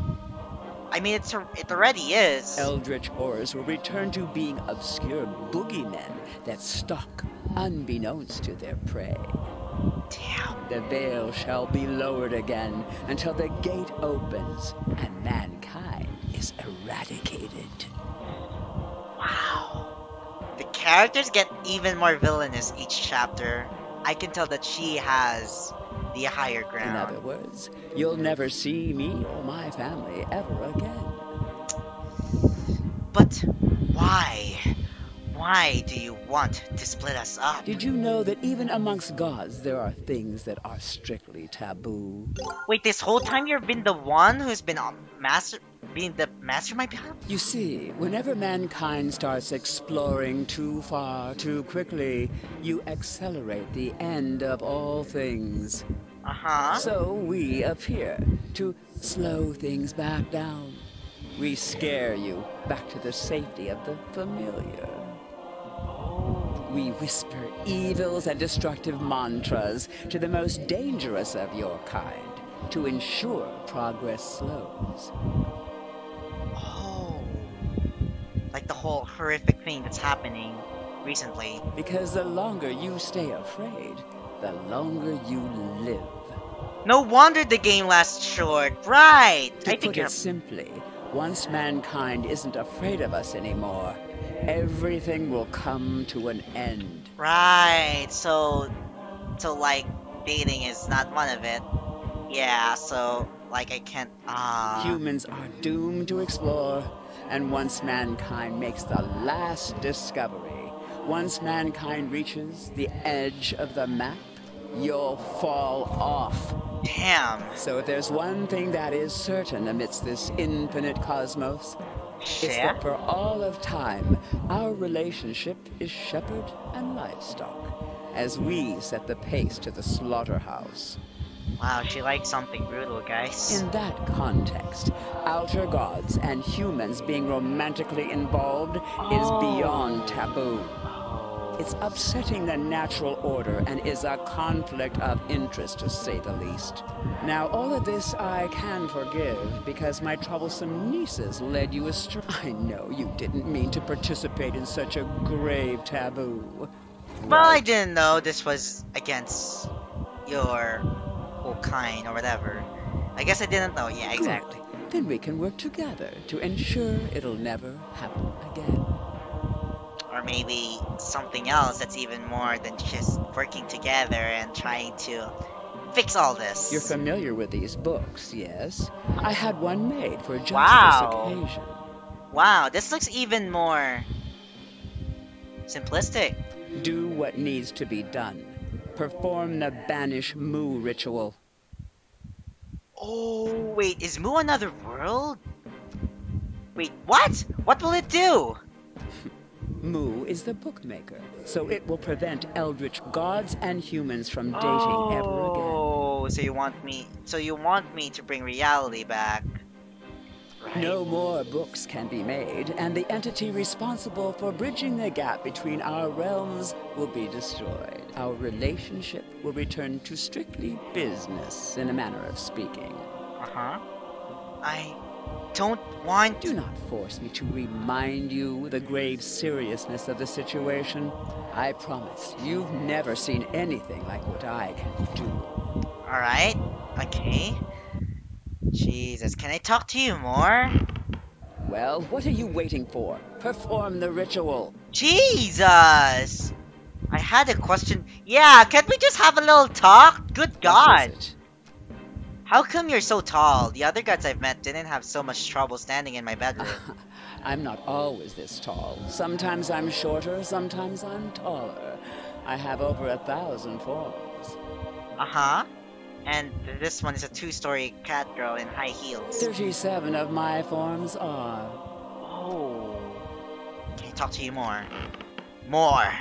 I mean, it's it already is. Eldritch horrors will return to being obscure boogeymen that stalk unbeknownst to their prey. Damn. The veil shall be lowered again until the gate opens and mankind is eradicated. Wow. The characters get even more villainous each chapter. I can tell that she has the higher ground. In other words, you'll never see me or my family ever again. But why? Why do you want to split us up? Did you know that even amongst gods there are things that are strictly taboo? Wait, this whole time you've been the one who's been master, being the mastermind behind? You see, whenever mankind starts exploring too far too quickly, you accelerate the end of all things. Uh huh. So we appear to slow things back down. We scare you back to the safety of the familiar. We whisper evils and destructive mantras to the most dangerous of your kind to ensure progress slows. Like the whole horrific thing that's happening recently. Because the longer you stay afraid, the longer you live. No wonder the game lasts short. Right. To I put think you're. it simply, once mankind isn't afraid of us anymore, everything will come to an end. Right. So, so like dating is not one of it. Yeah. So like I can't. Ah. Humans are doomed to explore, and once mankind makes the last discovery, once mankind reaches the edge of the map, you'll fall off. Damn. So if there's one thing that is certain amidst this infinite cosmos, it's that for all of time, our relationship is shepherd and livestock, as we set the pace to the slaughterhouse. Wow. She likes something brutal, guys. In that context, outer gods and humans being romantically involved is oh. beyond taboo. It's upsetting the natural order and is a conflict of interest, to say the least. Now, all of this I can forgive because my troublesome nieces led you astray. <laughs> I know you didn't mean to participate in such a grave taboo. Well, I didn't know this was against your kind or whatever. I guess I didn't know. Yeah, exactly. Good. Then we can work together to ensure it'll never happen again. Or maybe something else that's even more than just working together and trying to fix all this. You're familiar with these books, yes? I had one made for just Wow. this occasion. Wow, this looks even more simplistic. Do what needs to be done. Perform the banish Mu ritual. Oh, wait, is Mu another world? Wait, what? What will it do? <laughs> Mu is the bookmaker, so it will prevent eldritch gods and humans from dating ever again. Oh, so you want me? So you want me to bring reality back? Right. No more books can be made, and the entity responsible for bridging the gap between our realms will be destroyed. Our relationship will return to strictly business, in a manner of speaking. Uh huh. I don't want Do not force me to remind you the grave seriousness of the situation. I promise you've never seen anything like what I can do. All right. Okay. Jesus, can I talk to you more? Well, what are you waiting for? Perform the ritual. Jesus! I had a question. Yeah, can't we just have a little talk? Good God! How come you're so tall? The other guys I've met didn't have so much trouble standing in my <laughs> bedroom. I'm not always this tall. Sometimes I'm shorter, sometimes I'm taller. I have over a thousand forms. Uh huh. And this one is a two story cat girl in high heels. 37 of my forms are. Oh. Can I talk to you more? More!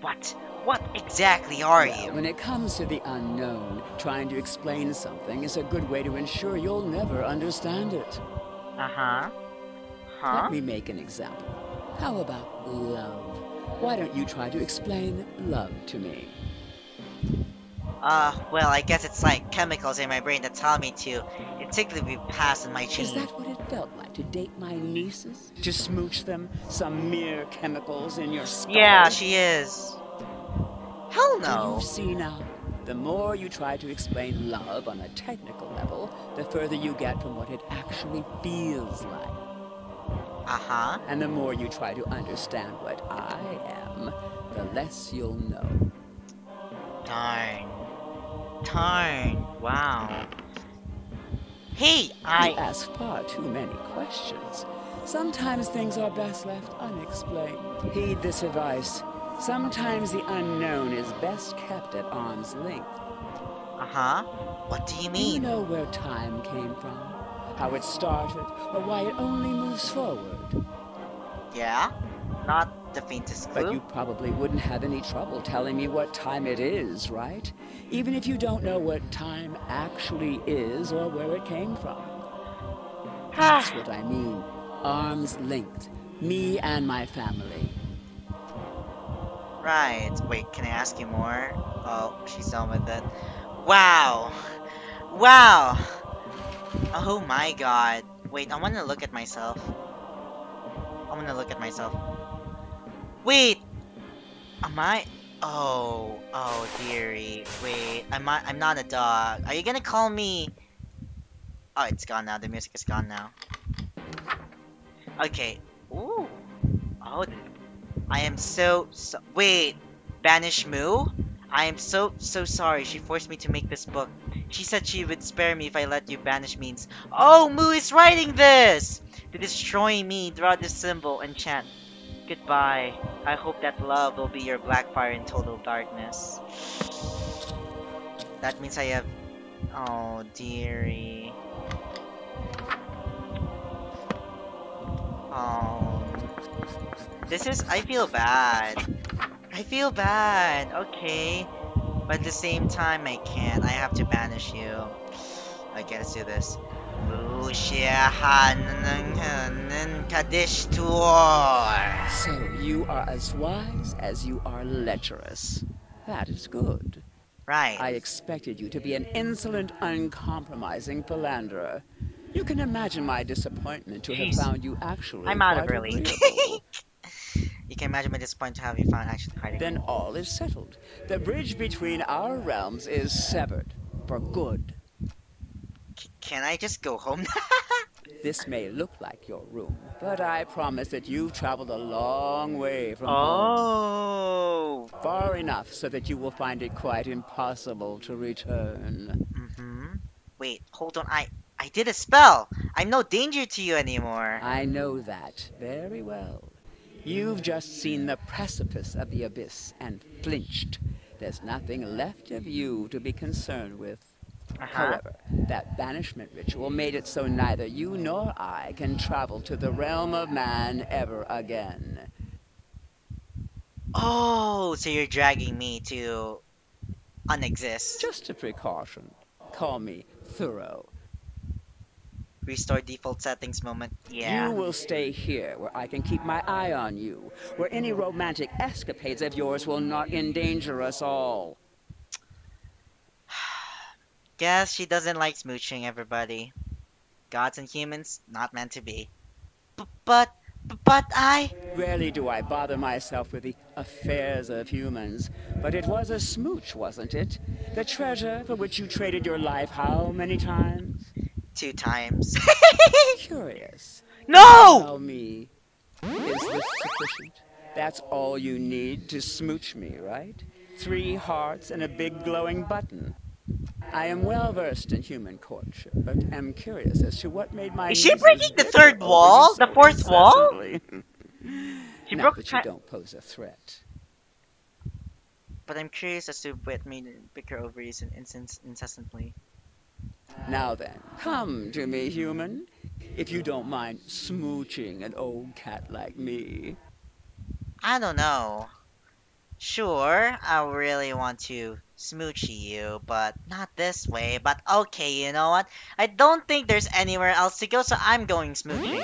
What? What exactly are Well, you? When it comes to the unknown, trying to explain something is a good way to ensure you'll never understand it. Uh huh. Huh? Let me make an example. How about love? Why don't you try to explain love to me? Uh, well, I guess it's like chemicals in my brain that tell me to instinctively pass in my Is that what it felt like to date my nieces? To smooch them? Some mere chemicals in your skull? Yeah, she is. Hell Do no. you see now? The more you try to explain love on a technical level, the further you get from what it actually feels like. Uh huh. And the more you try to understand what I am, the less you'll know. Darn. Darn. Wow. Hey, You I. ask far too many questions. Sometimes things are best left unexplained. Heed this advice. Sometimes the unknown is best kept at arm's length. Uh huh. What do you mean? Do you know where time came from? How it started, or why it only moves forward? Yeah? Not the faintest clue? But you probably wouldn't have any trouble telling me what time it is, right? Even if you don't know what time actually is or where it came from. <sighs> That's what I mean. Arms linked. Me and my family. Right. Wait, can I ask you more? Oh, she's done with it. Wow. Wow. Oh my god. Wait, I want to look at myself. I want to look at myself. Wait. Am I? Oh, oh dearie. Wait, am I? I'm not a dog. Are you gonna call me? Oh, it's gone now. The music is gone now. Okay. Ooh. Oh, I am so, so wait, Banish Mu? I am so so sorry. She forced me to make this book. She said she would spare me if I let you banish means. Oh, Mu is writing this to destroy me throughout this symbol and chant. Goodbye. I hope that love will be your black fire in total darkness. That means I have. Oh, dearie. Oh. This is. I feel bad. I feel bad. Okay. But at the same time, I can't. I have to banish you. Okay, let's do this. So you are as wise as you are lecherous. That is good. Right. I expected you to be an insolent, uncompromising philanderer. You can imagine my disappointment to have found you actually I'm out of really. <laughs> you can imagine my disappointment to have you found actually quite then all is settled. The bridge between our realms is severed for good. Can I just go home? <laughs> This may look like your room, but I promise that you've traveled a long way from home. oh. Far enough so that you will find it quite impossible to return. Mm-hmm. Wait, hold on. I I did a spell. I'm no danger to you anymore. I know that very well. You've just seen the precipice of the abyss and flinched. There's nothing left of you to be concerned with. Uh-huh. However, that banishment ritual made it so neither you nor I can travel to the realm of man ever again. Oh, so you're dragging me to unexist. Just a precaution. Call me thorough. Restore default settings moment. Yeah. You will stay here where I can keep my eye on you, where any romantic escapades of yours will not endanger us all. Guess she doesn't like smooching everybody. Gods and humans, not meant to be. B- but, but I. Rarely do I bother myself with the affairs of humans, but it was a smooch, wasn't it? The treasure for which you traded your life how many times? Two times. <laughs> Curious. no! Tell me, is this sufficient? That's all you need to smooch me, right? Three hearts and a big glowing button. I am well versed in human courtship, but am curious as to what made my Is she breaking the third wall? The fourth wall? <laughs> She Not broke that you don't pose a threat. But I'm curious as to what made bicker over you in- in- incessantly. Now then, come to me, human. If you don't mind smooching an old cat like me. I don't know. Sure, I really want to smoochie you, but not this way. But okay, you know what? I don't think there's anywhere else to go, so I'm going smoochie.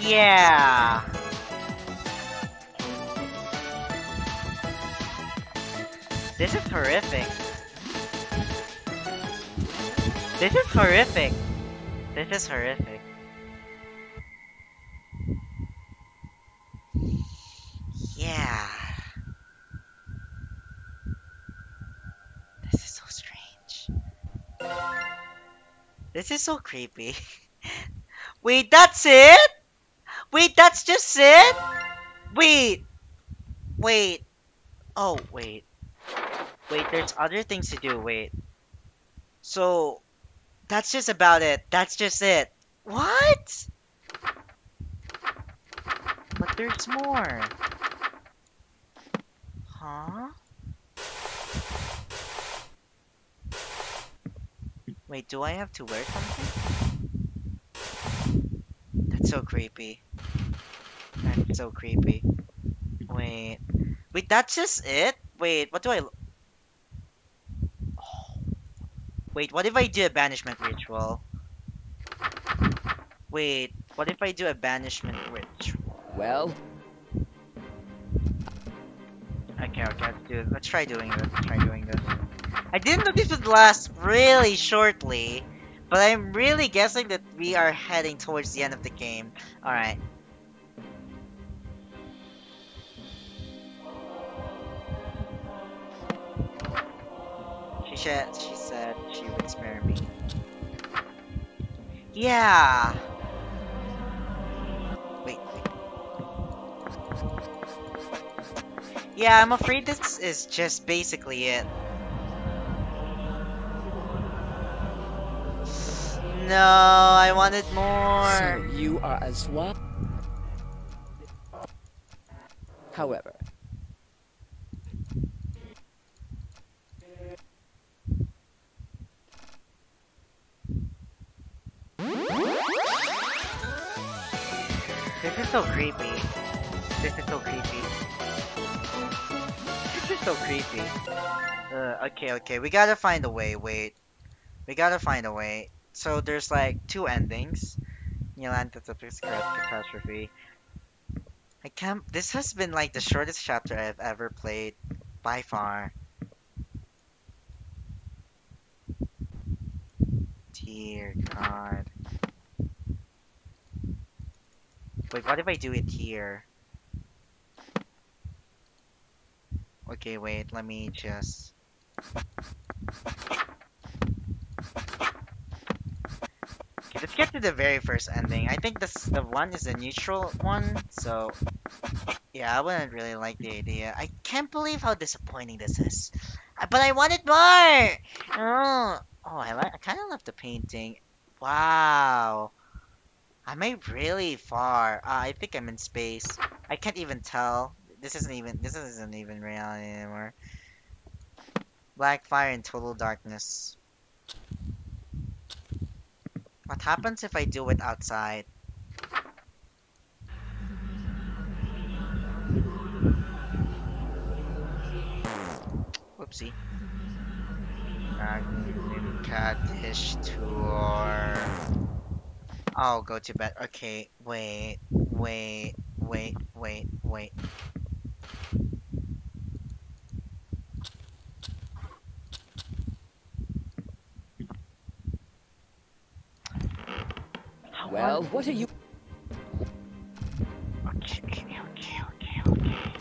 Yeah. This is horrific. This is horrific. This is horrific. Yeah. This is so strange. This is so creepy. <laughs> Wait, that's it? Wait, that's just it? Wait. Wait. Oh, wait. Wait, there's other things to do. Wait. So, that's just about it. That's just it. What? But there's more. Huh? Wait, do I have to wear something? That's so creepy. That's so creepy. Wait. Wait, that's just it? Wait, what do I... Oh. Wait, what if I do a banishment ritual? Wait, what if I do a banishment ritual? Well, Okay, okay, let's do it. Let's try doing this. Let's try doing this. I didn't know this would last really shortly, but I'm really guessing that we are heading towards the end of the game. Alright. She said she would spare me. Yeah. Wait, wait. Yeah, I'm afraid this is just basically it. No, I wanted more. so you are as well? However, This is so creepy. This is so creepy. This is so creepy. Uh, okay, okay, we gotta find a way. Wait, we gotta find a way. So there's like two endings. Yolanda's catastrophe. I can't. This has been like the shortest chapter I've ever played, by far. Dear God. Wait, what if I do it here? Okay, wait, let me just... Okay, let's get to the very first ending. I think this the one is a neutral one, so... Yeah, I wouldn't really like the idea. I can't believe how disappointing this is. Uh, But I wanted more! Oh, oh I. I kind of love the painting. Wow. I am really far? Uh, I think I'm in space. I can't even tell. This isn't even this isn't even reality anymore. Black fire and total darkness. What happens if I do it outside? Whoopsie. Magnin Kaddish tour. I'll go to bed. Okay, wait, wait, wait, wait, wait. well, what are you? Okay, okay, okay, okay.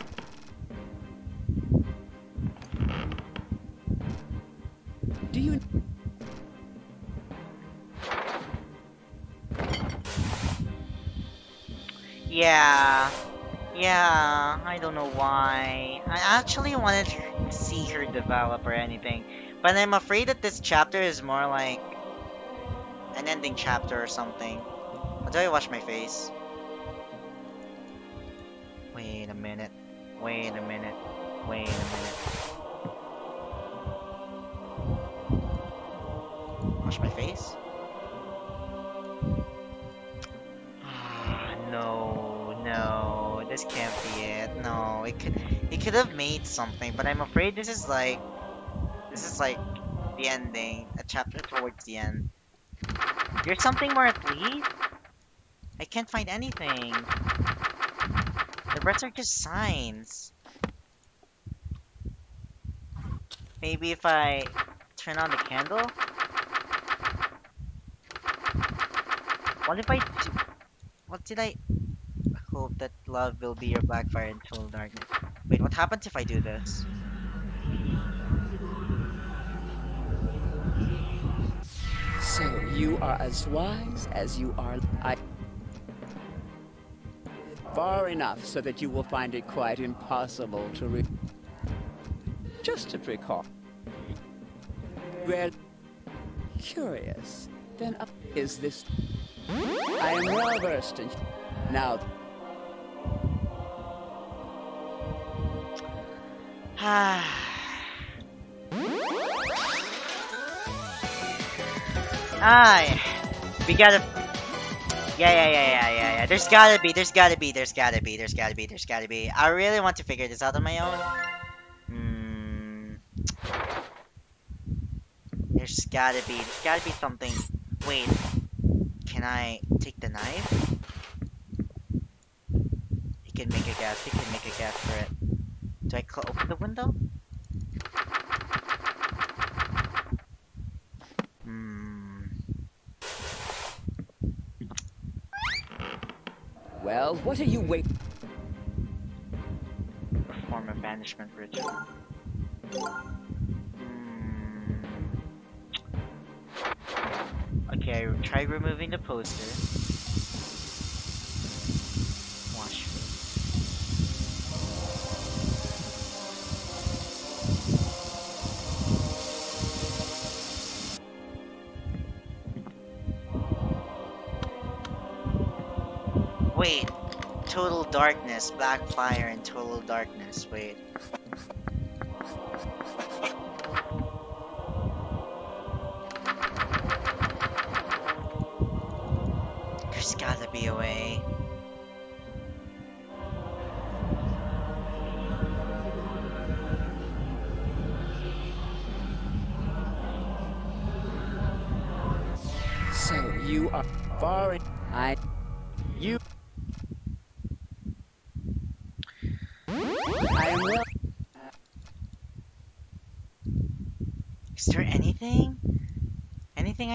Do you? Yeah, yeah, I don't know why. I actually wanted to see her develop or anything, but I'm afraid that this chapter is more like an ending chapter or something. Do I wash my face? Wait a minute. Wait a minute. Wait a minute. Wash my face? Ah, <sighs> no, no, this can't be it. No, it could, it could have made something, but I'm afraid this is like, this is like the ending, a chapter towards the end. There's something more at least. I can't find anything. The rest are just signs. Maybe if I turn on the candle? What if I What did I... Hope that love will be your black fire total darkness. Wait, what happens if I do this? So you are as wise as you are. I. Far enough so that you will find it quite impossible to re. Just to recall. Well, curious. Then up is this. I am well versed in. Now, <sighs> Aye. We gotta. Yeah, yeah, yeah, yeah, yeah, yeah. There's gotta be, there's gotta be, there's gotta be, there's gotta be, there's gotta be. I really want to figure this out on my own. Hmm. There's gotta be, there's gotta be something. Wait. Can I take the knife? He can make a gas, he can make a gas for it. Do I open the window? Hmm. well, what are you waiting? Perform a banishment ritual. Hmm. Okay, I try removing the poster. Wait, total darkness, black fire and total darkness. Wait. There's gotta be a way.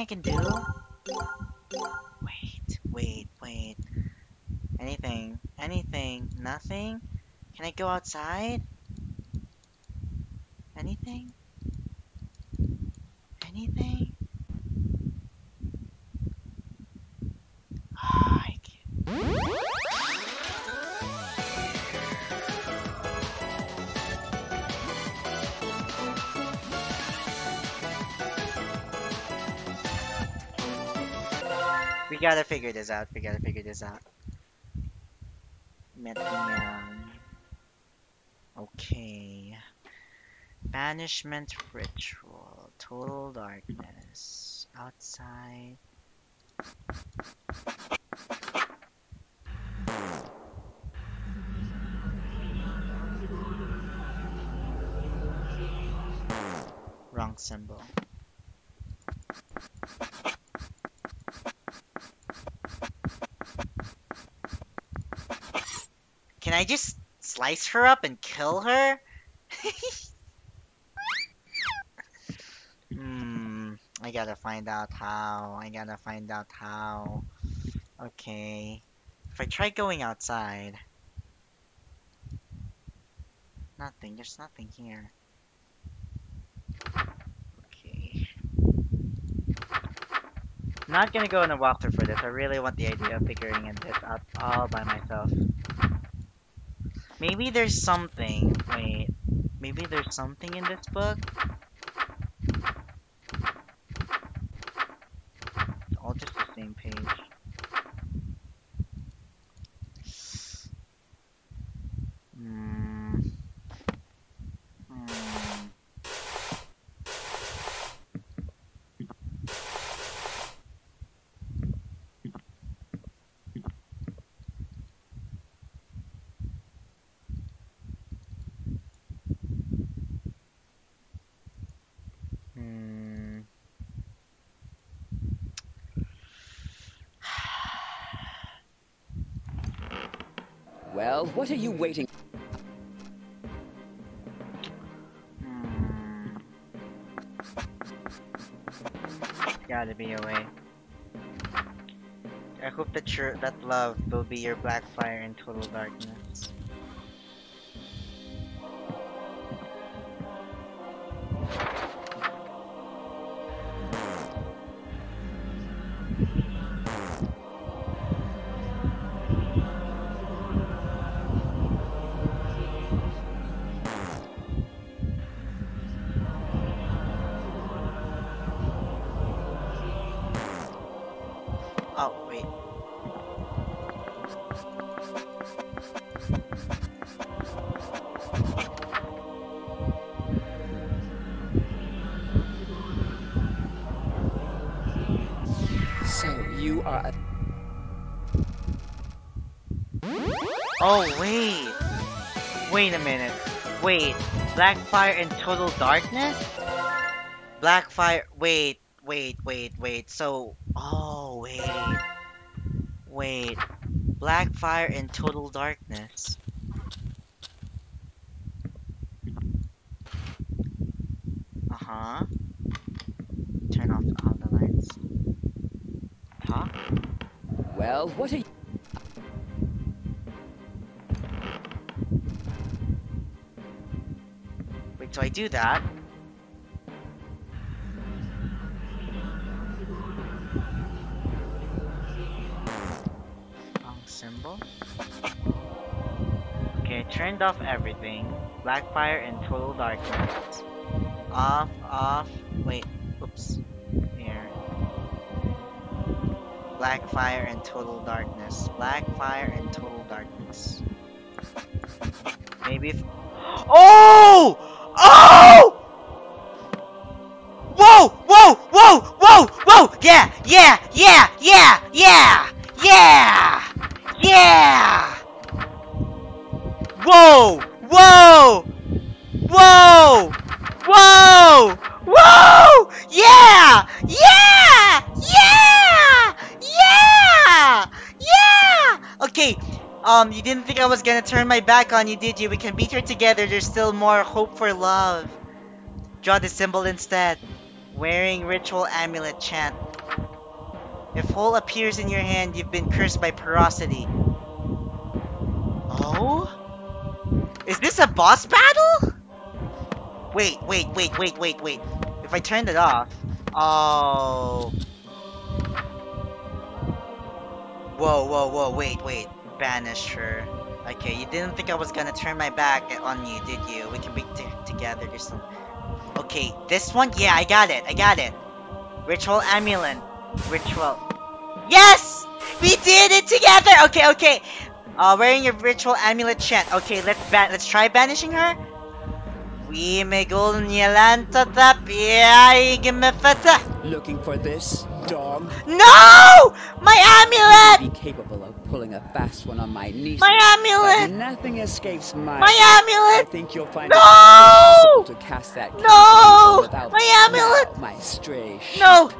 I can do? Wait, wait, wait. Anything? Anything? Nothing? Can I go outside? Anything? Anything? Gotta figure this out. We gotta figure this out. Okay. Banishment ritual. Total darkness. Outside. Wrong symbol. I just slice her up and kill her? <laughs> hmm. I gotta find out how. I gotta find out how. Okay. If I try going outside. Nothing. There's nothing here. Okay. Not gonna go on a walkthrough for this. I really want the idea of figuring it this out all by myself. Maybe there's something. Wait. Maybe there's something in this book? It's all just the same page. Hmm. Hmm. Well, what are you waiting? Hmm. Gotta be a way. I hope that your that love will be your black fire in total darkness. Wait. Blackfire in total darkness? Blackfire wait, wait, wait, wait. So oh wait. Wait. Blackfire in total darkness. Uh-huh. Turn off all the lights. Huh? well, what are you? So I do that. Wrong symbol. Okay, turned off everything. Blackfire and total darkness. Off, off. Wait, oops. Here. Blackfire and total darkness. Blackfire and total darkness. Maybe if. <gasps> Oh! Oh! Whoa! Whoa! Whoa! Whoa! Whoa! Yeah! Yeah! Yeah! Yeah! Yeah! Yeah! Yeah! Whoa! Whoa! Whoa! Whoa! Whoa! Yeah! Yeah! Yeah! Yeah! Yeah! Okay, um, you didn't think I was gonna turn my back on you, did you? We can beat her together. There's still more hope for love. Draw the symbol instead. Wearing ritual amulet chant. If hole appears in your hand, you've been cursed by porosity. Oh? Is this a boss battle? Wait, wait, wait, wait, wait, wait. If I turned it off. Oh. Whoa, whoa, whoa, wait, wait. Banished her. Okay, you didn't think I was gonna turn my back on you, did you? We can be together. There's some. Okay, this one? Yeah, I got it. I got it. Ritual amulet. Ritual. Yes! We did it together! Okay, okay. Uh, wearing your ritual amulet chant. Okay, let's ban- let's try banishing her. We may go Looking for this, dog? No! My amulet! Be capable of pulling a fast one on my niece. My But amulet! nothing escapes my. My amulet! I think you'll find No! it impossible to cast that No! My amulet! My stray No!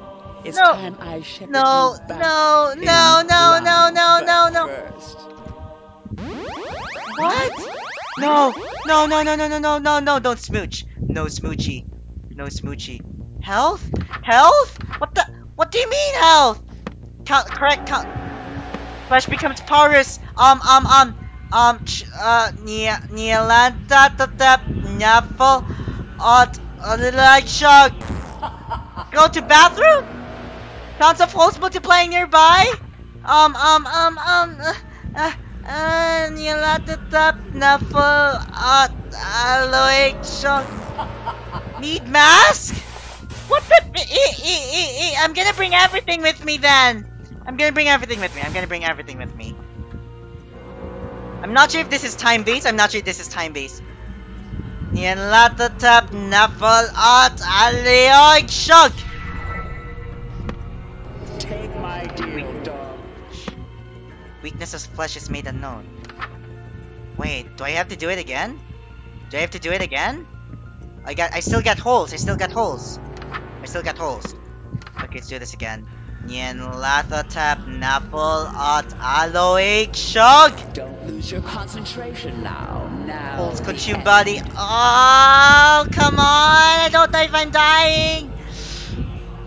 It's No! time I shepherd No! you back No! in No! No! No! line. No! No! No! First, What? No! No! No! No! No! No! No! No! No! Don't smooch! No smoochy! No smoochy! Health? Health? What the? What do you mean health? Count. Correct. Count. Flesh becomes porous. Um. Um. Um. Um. ch- Uh. Nialanta. Tatap. Nyapel. Ot. Like <laughs> shog. Go to bathroom. Sounds of holes multiplying nearby. Um. Um. Um. Um. Uh. Uh. Uh, nilatatap na full at aloe shog. Need mask? What the? I, I, I, I, I'm gonna bring everything with me then. I'm gonna bring everything with me. I'm gonna bring everything with me. I'm not sure if this is time based. I'm not sure if this is time based. Nilatatap na full at aloe shog. take my deal, dog. Weakness of flesh is made unknown. Wait, do I have to do it again? Do I have to do it again? I got I still got holes, I still got holes. I still got holes. Okay, let's do this again. Latha tap napol at aloe shog! Don't lose your concentration now. Now. The consume body. Oh, come on! I don't know if I'm dying.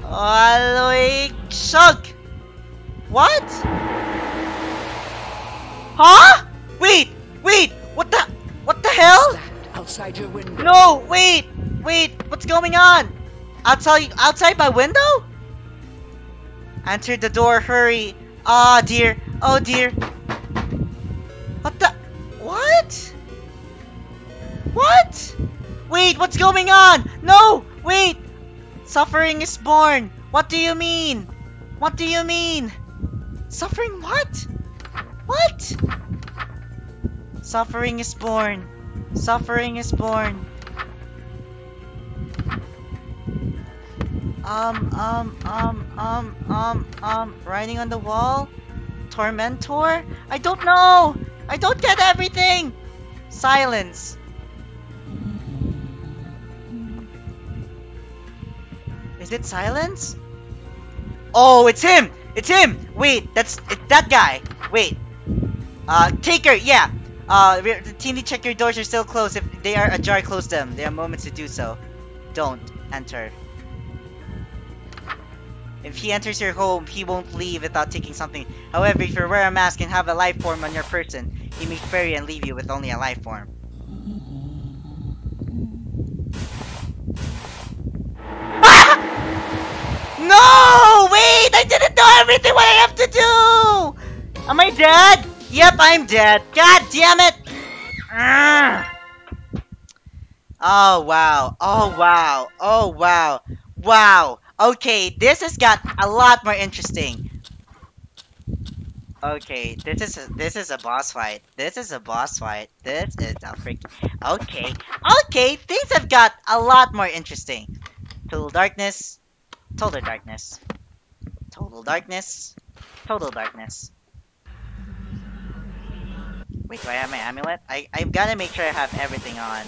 Aloy Shug. What? Huh? Wait, wait. What the? What the hell? Outside your window. No, wait, wait. What's going on? Outside, outside my window? Enter the door. Hurry. Ah, dear. Oh dear. What the? What? What? Wait, what's going on? No, wait. Suffering is born. What do you mean? What do you mean? Suffering what? What? Suffering is born. Suffering is born. Um, um, um, um, um, um, writing on the wall? Tormentor? I don't know! I don't get everything! Silence. Is it silence? Oh, it's him! It's him! Wait, that's that guy. Wait. Uh, Taker, yeah. Uh, teeny check your doors are still closed. If they are ajar, close them. There are moments to do so. Don't enter. If he enters your home, he won't leave without taking something. However, if you wear a mask and have a life form on your person, he may ferry and leave you with only a life form. Ah! No! Wait! I didn't know everything what I have to do! Am I dead? Yep, I'm dead. God damn it! Ugh. Oh wow. Oh wow. Oh wow. Wow. Okay, this has got a lot more interesting. Okay, this is a, this is a boss fight. This is a boss fight. This is a freak. Okay, okay, things have got a lot more interesting. Total darkness, total darkness, total darkness, total darkness. Wait, do I have my amulet? I I've got to make sure I have everything on.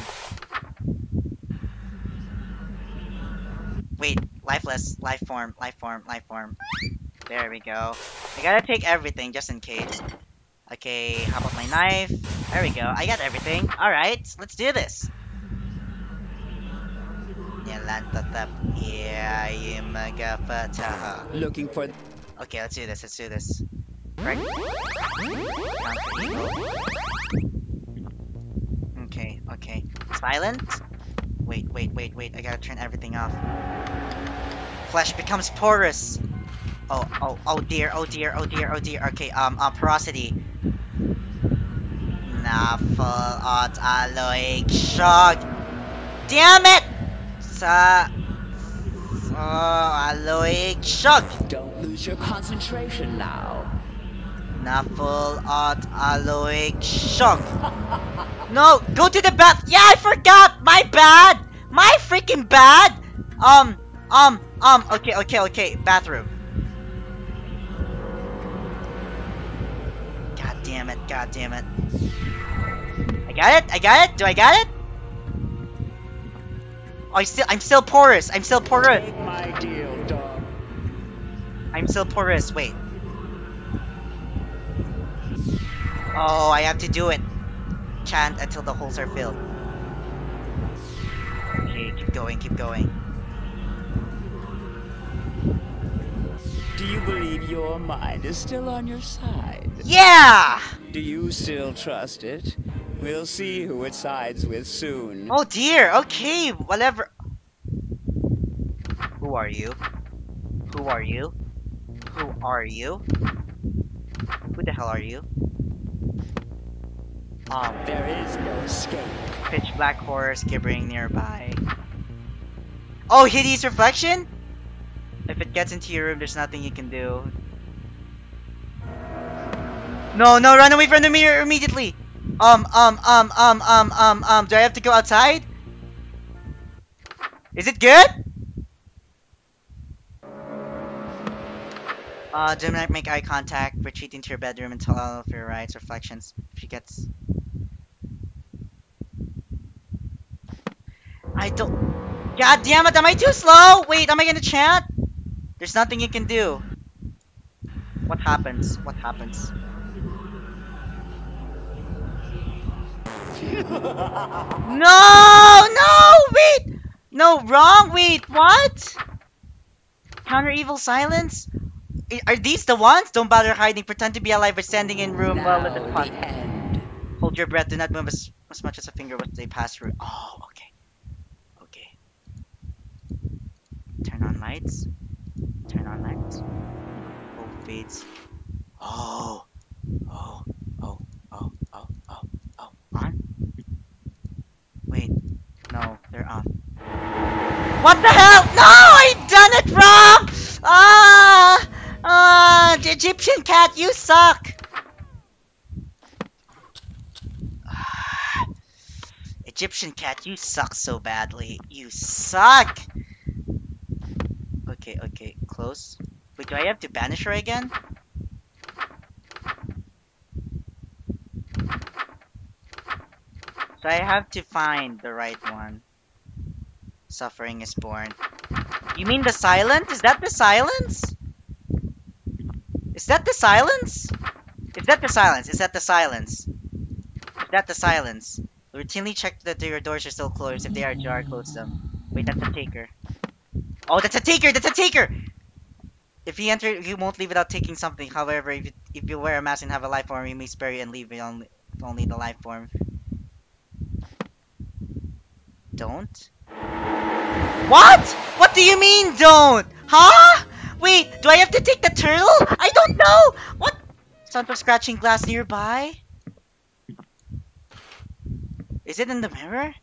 Wait, lifeless, life form, life form, life form. There we go. I gotta take everything just in case. Okay, how about my knife? There we go. I got everything. Alright, let's do this. Nilantatap. Yeah, imagafataha. Looking for Okay, let's do this. Let's do this. Right. Okay, okay. Silent. Wait, wait, wait, wait. I gotta turn everything off. Flesh becomes porous. Oh, oh, oh dear, oh dear, oh dear, oh dear. Okay, um, um, porosity. Naffle at alloy shock. Damn it! Sa. Oh, alloy shock. Don't lose your concentration now. Naffle at alloy shock. No, go to the bath. Yeah, I forgot. My bad. My freaking bad. Um, um, um. Okay, okay, okay. Bathroom. God damn it. God damn it. I got it. I got it. Do I got it? Oh, I still. I'm still porous. I'm still porous. My deal, dog. I'm still porous. Wait. Oh, I have to do it. Chant until the holes are filled. Okay, keep going, keep going. Do you believe your mind is still on your side? Yeah! Do you still trust it? We'll see who it sides with soon. Oh dear, okay, whatever. Who are you? Who are you? Who are you? Who the hell are you? Um, There is no escape. pitch black horrors gibbering nearby. Oh, hideous reflection? If it gets into your room, there's nothing you can do. No, no, run away from the mirror immediately! Um, um, um, um, um, um, um, do I have to go outside? Is it good? Uh, do not make eye contact. Retreat into your bedroom and tell all of your rights, reflections. If she gets I don't. God damn it! Am I too slow? Wait, am I gonna chat? There's nothing you can do. What happens? What happens? <laughs> No, no, wait! No, wrong, wait, what? Counter evil silence? Are these the ones? Don't bother hiding, pretend to be alive by standing in room well now with the end. Hold your breath, do not move as, as much as a finger once they pass through. Oh, okay. Okay. Turn on lights. Turn on lights. Hope fades. Oh. Oh. Oh. Oh. Oh. Oh. Oh. On? Wait. No, they're on. What the hell? No! I done it wrong! Ah! Ah! Egyptian cat, you suck! <sighs> Egyptian cat, you suck so badly. You suck! Okay, okay, close. Wait, do I have to banish her again? So I have to find the right one. Suffering is born. You mean the silence? Is that the silence? Is that the silence? Is that the silence? Is that the silence? Is that the silence? Routinely check that your doors are still closed. If they are ajar, close them. Wait, that's a taker. Oh, that's a taker! That's a taker! If you enter, you won't leave without taking something. However, if you, if you wear a mask and have a life form, you may spare you and leave only, only the life form. Don't? What? What do you mean, don't? Huh? Wait, do I have to take the turtle? I don't know! What? Sound of scratching glass nearby? Is it in the mirror?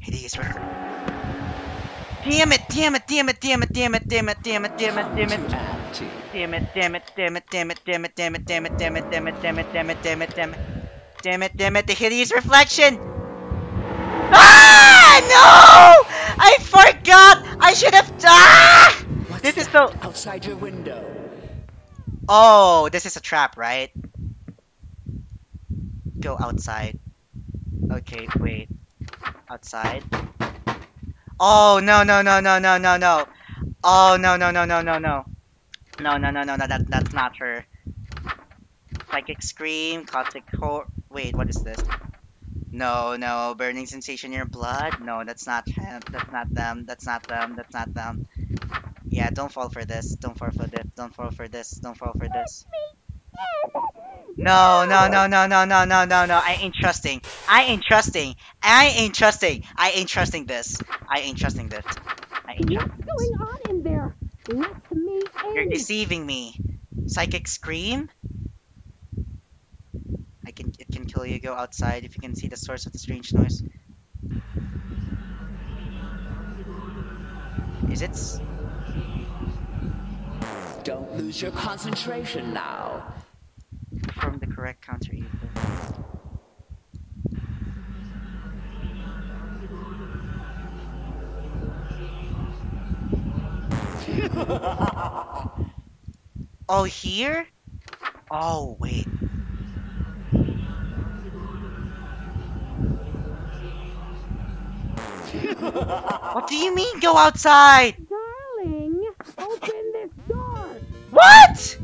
Hideous river. Damn it, damn it, damn it, damn it, damn it, damn it, damn it, damn it, damn it. Damn it, damn it, damn it, damn it, damn it, damn it, damn it, damn it, damn it, damn it, damn it, damn it, damn it. Damn it, damn it, the hideous reflection! Ah! No! I forgot! I should have. Ah! What's This is so. outside your window. Oh, this is a trap, right? Go outside. Okay, wait. Outside. Oh no no no no no no no. Oh no no no no no no. No no no no no that that's not her. Psychic scream, caustic horror. Wait, what is this? No no burning sensation in your blood. No, that's not him. That's not them. That's not them. That's not them. Yeah, don't fall for this. Don't fall for this. Don't fall for this. Don't fall for this. No, no, no, no, no, no, no, no, no. I ain't trusting. I ain't trusting. I ain't trusting. I ain't trusting this. I ain't trusting this. I ain't What's going on in there? Let me in. You're eh? deceiving me. Psychic scream? I can it can kill you. Go outside if you can see the source of the strange noise. Is it Don't lose your concentration now. from the correct counter evil? <laughs> Oh, here? Oh, wait. What do you mean go outside? Darling, open this door. What?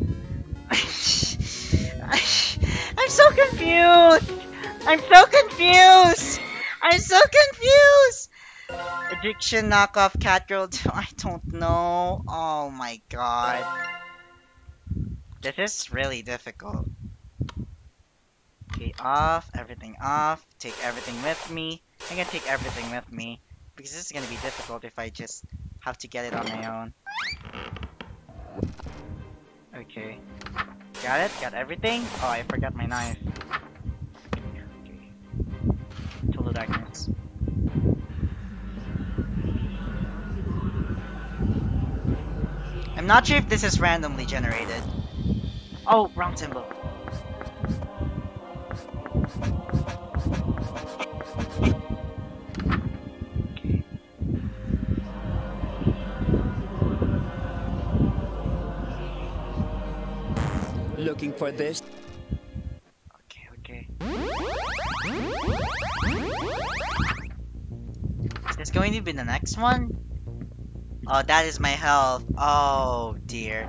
<laughs> I'm so confused. I'm so confused. I'm so confused. Addiction knockoff cat girl. <laughs> I don't know. Oh my god. This is really difficult. Okay, off, everything off. Take everything with me. I'm gonna take everything with me because this is gonna be difficult if I just have to get it on my own. Okay. Got it? Got everything? Oh, I forgot my knife. Okay. Of darkness. I'm not sure if this is randomly generated. Oh, wrong symbol. Looking for this? Okay, okay. Is this going to be the next one? Oh, that is my health. Oh, dear.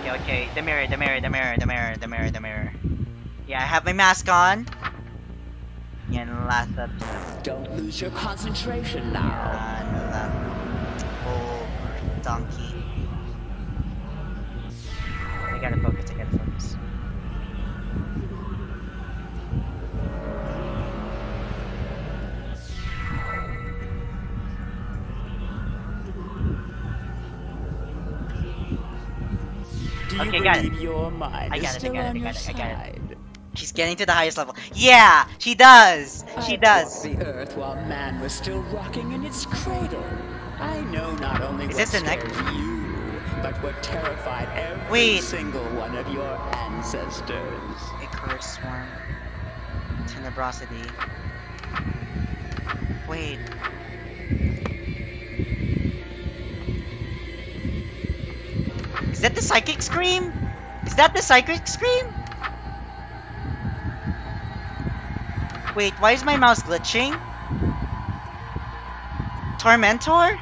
Okay, okay. The mirror, the mirror, the mirror, the mirror, the mirror, the mirror. Yeah, I have my mask on. Yan last episode. Don't lose your concentration now. Yan last. Oh, donkey. I gotta focus. You Okay, got it. your mind I got it, I got it, I got it, I got it. She's getting to the highest level. Yeah, she does. She I does. the earth while man was still rocking in its cradle. I know not only Is what the scared you, but what terrified every Wait. single one of your ancestors. Icarus Swarm. Tenebrosity. Wait. Is that the psychic scream? Is that the psychic scream? Wait, why is my mouse glitching? Tormentor?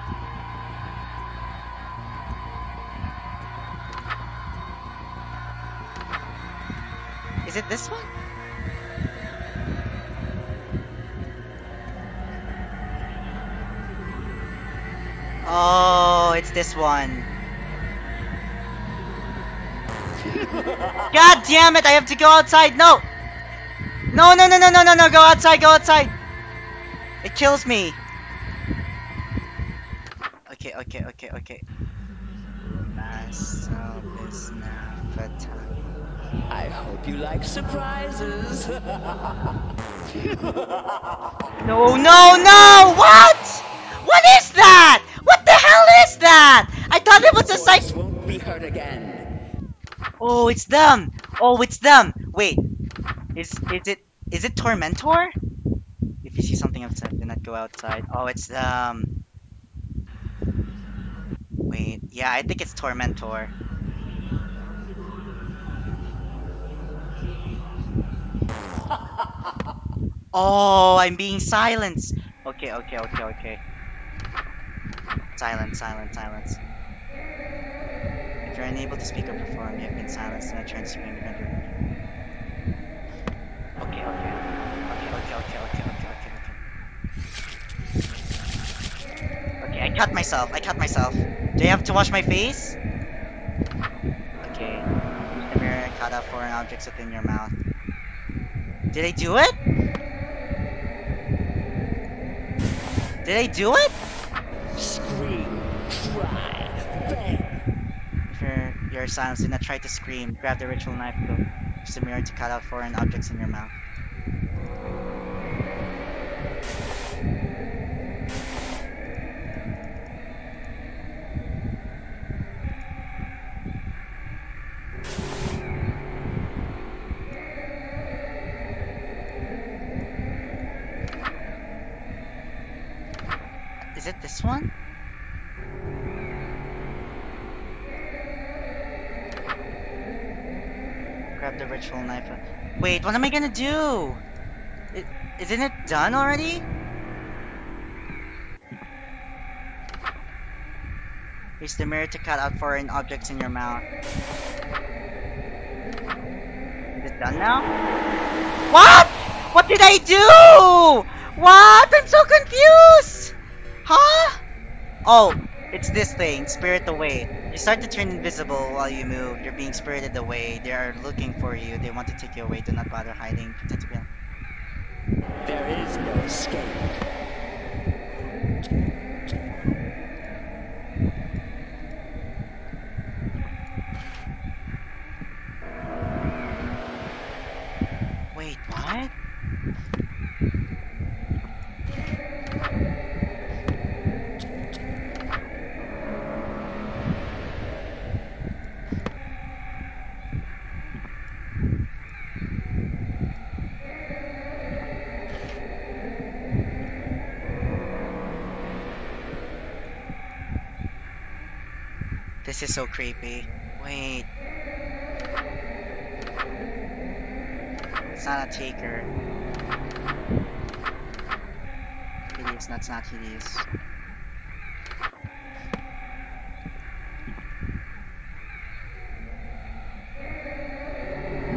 Is it this one? Oh, it's this one. God damn it, I have to go outside. No! No, no, no, no, no, no, no, go outside, go outside. It kills me. Okay, okay, okay, okay. Myself is now for time. I hope you like surprises. <laughs> No, no, no! What? What is that? What the hell is that? I thought it was a psych. Won't be heard again. Oh, it's them. Oh, it's them. Wait, is is it is it Tormentor? If you see something outside, do not go outside. Oh, it's them. Wait, yeah, I think it's Tormentor. <laughs> Oh, I'm being silenced. Okay, okay, okay, okay. Silence, silence, silence. If you're unable to speak or perform, you have been silenced and I turn screen render. Okay, okay. Okay, okay, okay, okay, okay, okay, okay. Okay, I cut myself. I cut myself. Do I have to wash my face? Okay. The mirror and cut out foreign objects within your mouth. Did I do it? Did I do it? You're silenced, do not try to scream. Grab the ritual knife, go. Mirror to cut out foreign objects in your mouth. Is it this one? Grab the ritual knife. Wait, what am I gonna do? Isn't it done already? Use the mirror to cut out foreign objects in your mouth. Is it done now? What? What did I do? What? I'm so confused! Huh? Oh, it's this thing, spirit away. You start to turn invisible while you move. You're being spirited away. They are looking for you. They want to take you away. Do not bother hiding. There is no escape. This is so creepy. Wait. It's not a taker. Hideous, that's not hideous.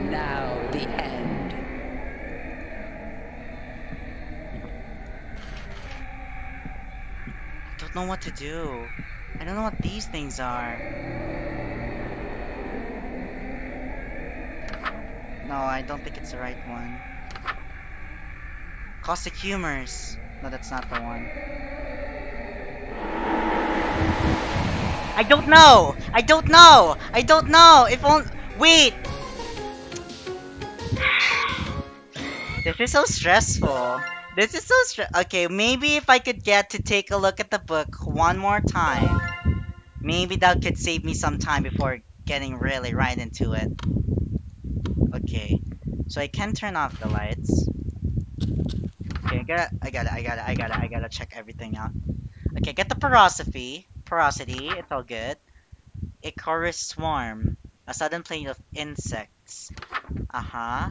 Now the end. I don't know what to do. I don't know what these things are. No, I don't think it's the right one. Caustic humors. No, that's not the one. I don't know! I don't know! I don't know! If only. Wait! <sighs> this is so stressful. This is so stress. Okay, maybe if I could get to take a look at the book one more time, maybe that could save me some time before getting really right into it. Okay, so I can turn off the lights. Okay, I gotta, I gotta, I gotta, I gotta, I gotta check everything out. Okay, get the porosity. Porosity, it's all good. Icarus swarm, a sudden plague of insects. Uh huh.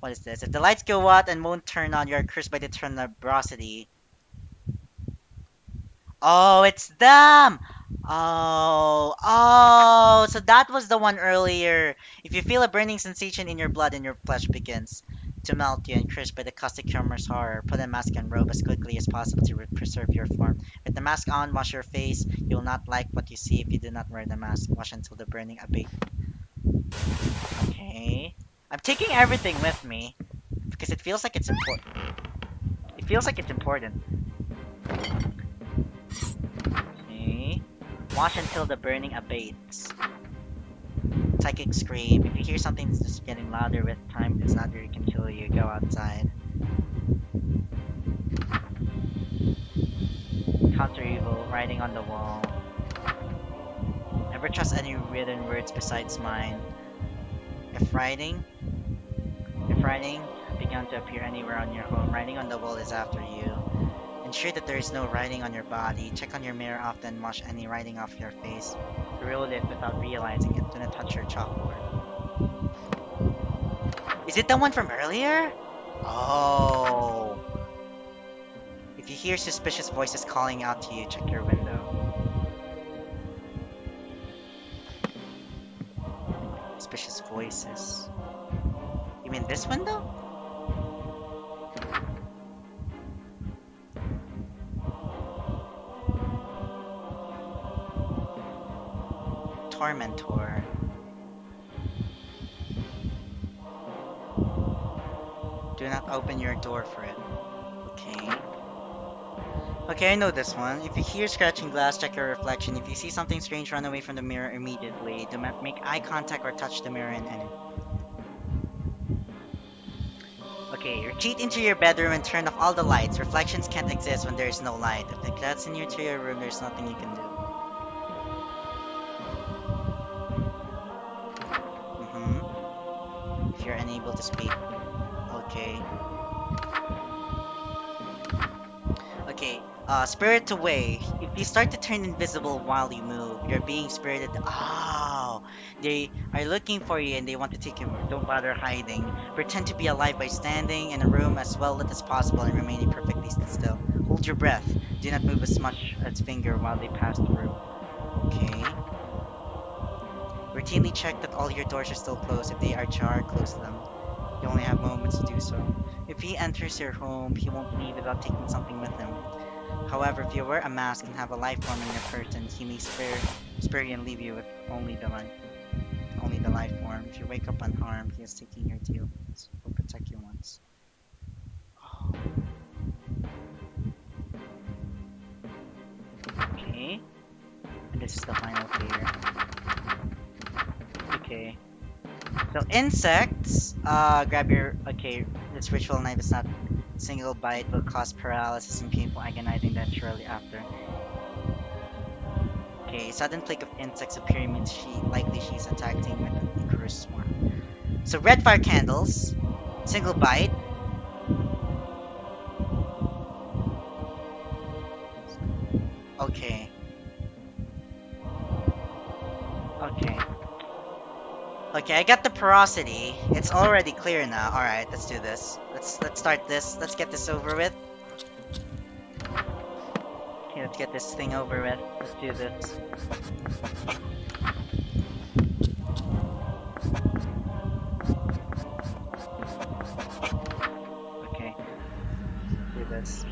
What is this? If the lights go out and won't turn on, you're cursed by the tenebrosity. Oh, it's them! Oh, oh, so that was the one earlier. If you feel a burning sensation in your blood and your flesh begins to melt you and crisp by the caustic humor's horror, put a mask and robe as quickly as possible to re- preserve your form. With the mask on, wash your face. You will not like what you see if you do not wear the mask. Wash until the burning abates. Okay. I'm taking everything with me because it feels like it's important. It feels like it's important. Okay. Wash until the burning abates. Psychic scream. If you hear something that's just getting louder with time, it's not really can kill you. Go outside. Counter evil. Writing on the wall. Never trust any written words besides mine. If writing, if writing began to appear anywhere on your home, writing on the wall is after you. Ensure that there is no writing on your body. Check on your mirror often. Wash any writing off your face. Roll it without realizing it. Do not touch your chalkboard. Is it the one from earlier? Oh. If you hear suspicious voices calling out to you, check your window. Suspicious voices. You mean this window? Know this one. If you hear scratching glass, check your reflection. If you see something strange, run away from the mirror immediately. Do not make eye contact or touch the mirror in any. Okay, retreat into your bedroom and turn off all the lights. Reflections can't exist when there is no light. If the cat's in your to room, there's nothing you can do. Mm-hmm. If you're unable to speak. Uh, spirit away. If you start to turn invisible while you move, you're being spirited. Oh, they are looking for you and they want to take you. Don't bother hiding. Pretend to be alive by standing in a room as well lit as possible and remaining perfectly still. Hold your breath. Do not move as much as finger while they pass through. Okay. Routinely check that all your doors are still closed. If they are ajar, close them. You only have moments to do so. If he enters your home, he won't leave without taking something with him. However, if you wear a mask and have a life form in your curtains, he may spare, spare you and leave you with only the life, only the life form. If you wake up unharmed, he is taking your deal. Will protect you once. Oh. <sighs> Okay. And this is the final clear. Okay. So insects, uh, grab your, okay, this ritual knife is not single bite will cause paralysis and painful agonizing death shortly after. Okay, sudden plague of insects appearing means she, likely she's attacking with an Icarus swarm. So red fire candles, single bite. Okay. Okay. Okay, I got the porosity. It's already clear now. All right, let's do this. Let's let's start this. Let's get this over with. Okay, let's get this thing over with. Let's do this. Okay. Do this.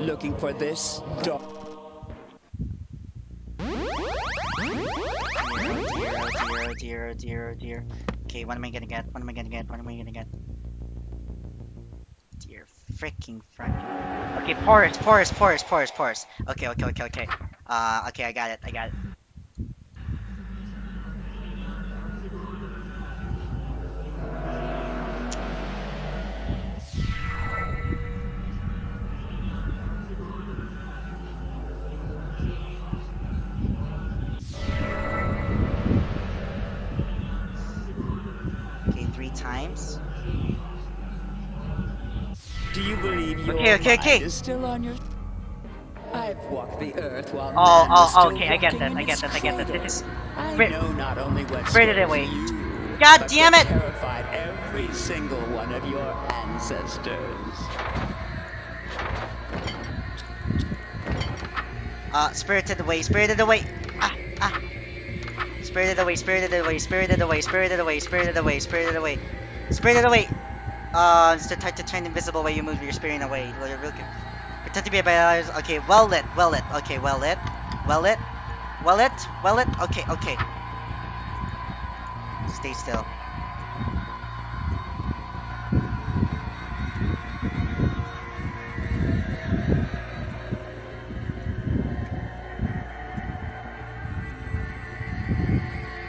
looking for this dog. Dear, oh dear, oh dear. Okay, what am I gonna get? What am I gonna get? What am I gonna get? Dear freaking friend. Okay, porous, porous, porous, porous, porous. Okay, okay, okay, okay. Uh, okay, I got it, I got it. You believe your Okay, okay, okay. is still on your? I've walked the earth while Oh, oh, still okay, I get that, I get that, I get that. This is I know not only what Spirited scared away. you, God damn it! Terrified every single one of your ancestors. Uh, spirited away, spirited away. Ah, ah. Spirited away, spirited away, spirited away, spirited away, spirited away, spirited away, spirited away. Uh, it's the type to turn invisible while you move your spirit away. Well, you're real good. Pretend to be a bad. Okay, well lit, well lit. Okay, well lit, well lit, well lit, well lit. Okay, okay. Stay still.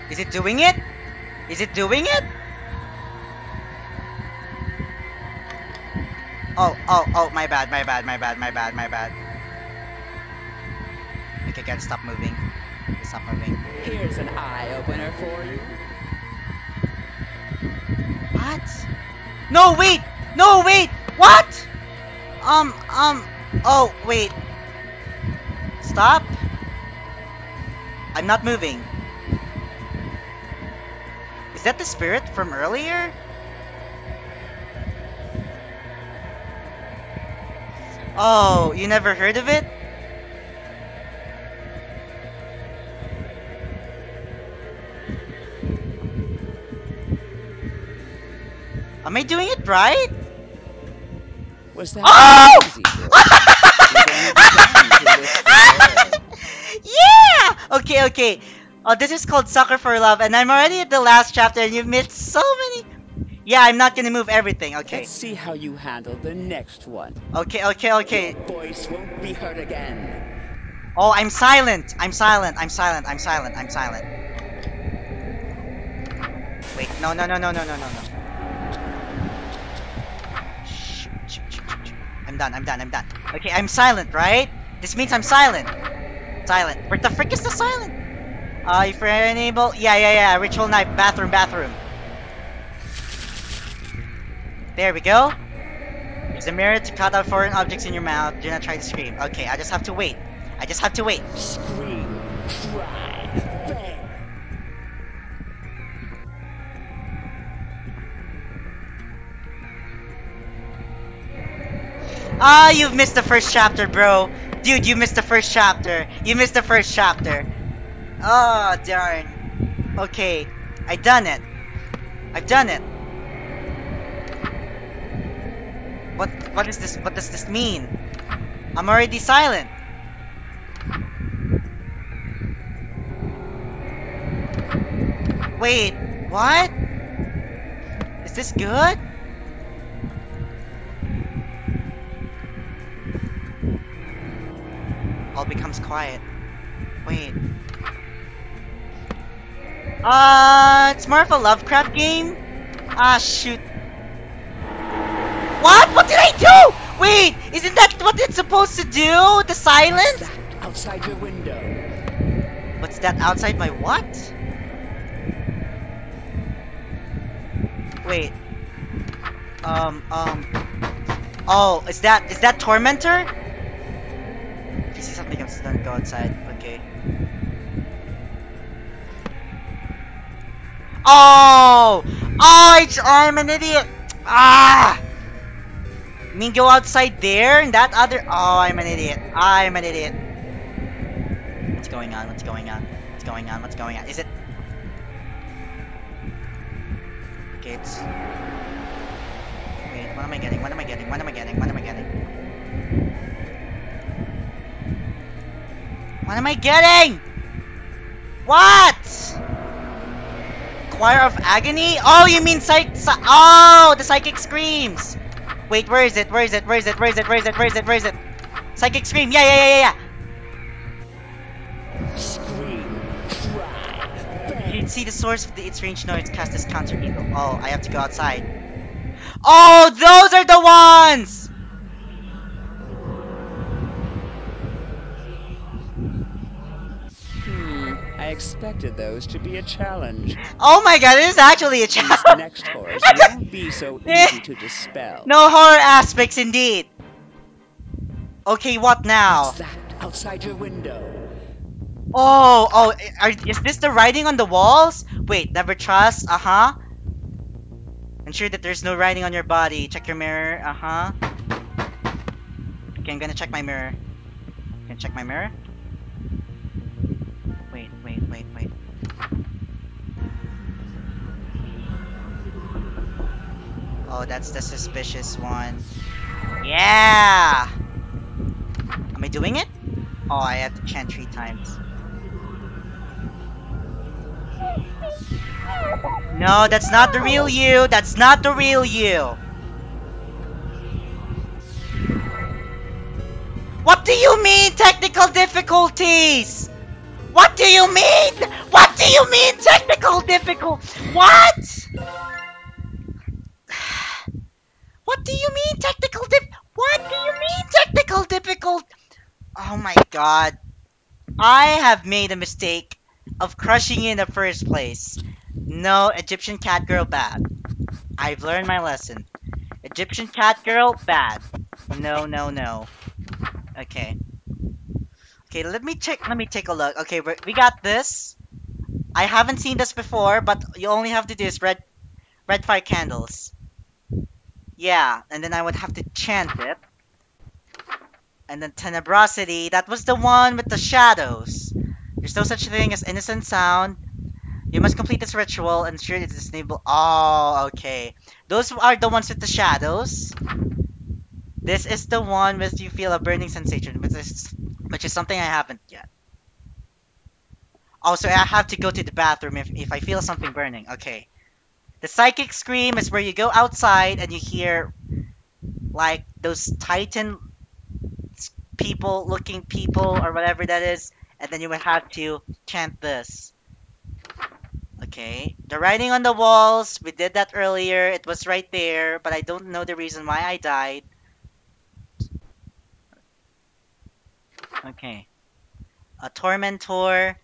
Is it doing it? Is it doing it? Oh, oh, oh, my bad, my bad, my bad, my bad, my bad. Okay, gotta stop moving. Stop moving. Here's an eye opener for you. What? No, wait! No, wait! What? Um, um, oh, wait. Stop. I'm not moving. Is that the spirit from earlier? Oh, you never heard of it? Am I doing it right? Was that Oh! easy for <laughs> you? yeah! Okay, okay. Oh, this is called Sucker for Love, and I'm already at the last chapter, and you've missed so many. Yeah, I'm not gonna move everything. Okay, Let's see how you handle the next one. okay, okay, okay. Your voice won't be heard again. Oh, I'm silent. I'm silent. I'm silent. I'm silent. I'm silent. Wait, no, no, no, no, no, no, no, no. Shoot, shoot, shoot, shoot, shoot. I'm done. I'm done. I'm done. Okay, I'm silent, right? This means I'm silent. Silent. Where the frick is the silent? Uh, if you're unable, yeah, yeah, yeah. Ritual knife, bathroom, bathroom. There we go. Use a mirror to cut out foreign objects in your mouth. Do not try to scream. Okay, I just have to wait. I just have to wait. Scream, cry, beg. Ah, you've missed the first chapter, bro. Dude, you missed the first chapter. You missed the first chapter. Oh, darn. Okay, I done it. I've done it. What what is this? What does this mean? I'm already silent. Wait, what? Is this good? all becomes quiet. Wait. Uh, it's more of a Lovecraft game? Ah, shoot. What? What did I do? Wait, isn't that what it's supposed to do? The silence? Outside your window. What's that outside my what? Wait. Um, um. Oh, is that, is that Tormentor? If you see something, I'm just gonna go outside. Okay. Oh! Oh, I'm an idiot! Ah! Mean go outside there and that other? Oh, I'm an idiot. I'm an idiot. What's going on? What's going on? What's going on? What's going on? Is it? Okay, it's. Wait, what am I getting? What am I getting? What am I getting? What am I getting? What am I getting? What? Choir of Agony? Oh, you mean psych... oh, the psychic screams. Wait, where is it? Where is it? Where is it? Where is it? Where is it? Where is it? Where is it? Psychic scream. Yeah, yeah, yeah, yeah, yeah. Scream, You can see the source of the its range noise cast as counter eagle. Oh, I have to go outside. Oh, those are the ones! Hmm, I expected those to be a challenge. Oh my god, it is actually a These challenge. next <laughs> horrors won't be so <laughs> easy to dispel. No horror aspects indeed. Okay, what now? What's that outside your window? Oh, oh, are, is this the writing on the walls? Wait, never trust, uh-huh. Ensure that there's no writing on your body. Check your mirror, uh-huh. Okay, I'm gonna check my mirror. Can check my mirror? Wait, wait, wait, wait. Oh, that's the suspicious one. Yeah! Am I doing it? Oh, I have to chant three times. No, that's not the real you. That's not the real you. What do you mean technical difficulties? What do you mean? What do you mean technical difficult? What? What do you mean technical dif- What do you mean technical difficult? Oh my god. I have made a mistake of crushing you in the first place. No, Egyptian cat girl bad. I've learned my lesson. Egyptian cat girl bad. No, no, no. Okay. Okay, let me check. Let me take a look. Okay, we got this. I haven't seen this before, but you only have to do is red, red fire candles. Yeah, and then I would have to chant it. And then tenebrosity. That was the one with the shadows. There's no such thing as innocent sound. You must complete this ritual and ensure it is enabled. Oh, okay. Those are the ones with the shadows. This is the one with you feel a burning sensation, which is, which is something I haven't yet. Also, I have to go to the bathroom if, if I feel something burning. Okay. The psychic scream is where you go outside and you hear like those titan people looking people or whatever that is, and then you would have to chant this. Okay. The writing on the walls, we did that earlier. It was right there, but I don't know the reason why I died. Okay. A tormentor.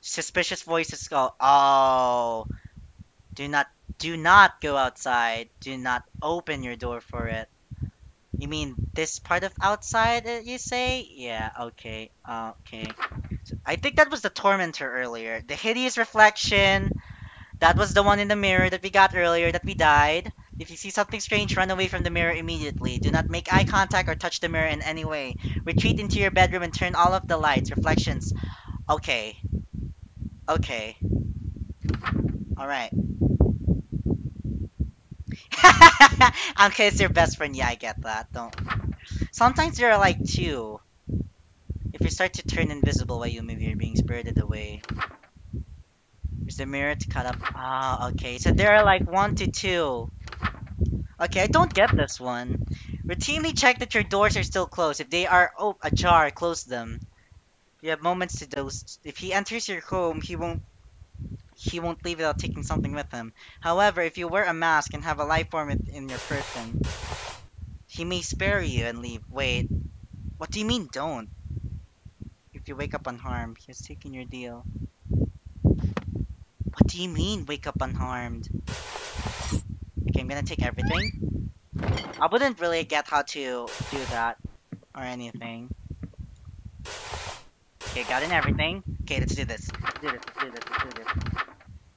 Suspicious voices go. Oh. Do not do not go outside. Do not open your door for it. You mean this part of outside you say? Yeah, okay. Uh, okay. So I think that was the tormentor earlier. The hideous reflection. That was the one in the mirror that we got earlier that we died. If you see something strange, run away from the mirror immediately. Do not make eye contact or touch the mirror in any way. Retreat into your bedroom and turn all of the lights, reflections. Okay. Okay. Alright. okay, <laughs> it's your best friend. Yeah, I get that. Don't. Sometimes there are like two. If you start to turn invisible while you move, you're being spirited away. Is the mirror to cut up? Ah, okay. So there are like one to two. Okay, I don't get this one. Routinely check that your doors are still closed. If they are oh, ajar, close them. You have moments to those. If he enters your home, he won't. He won't leave without taking something with him. However, if you wear a mask and have a life form in- in your person, he may spare you and leave. Wait, what do you mean don't? If you wake up unharmed, he has taken your deal. What do you mean wake up unharmed? I'm gonna take everything. I wouldn't really get how to do that or anything. Okay, got in everything. Okay, let's do this. Let's do this, let's do this, let's do this.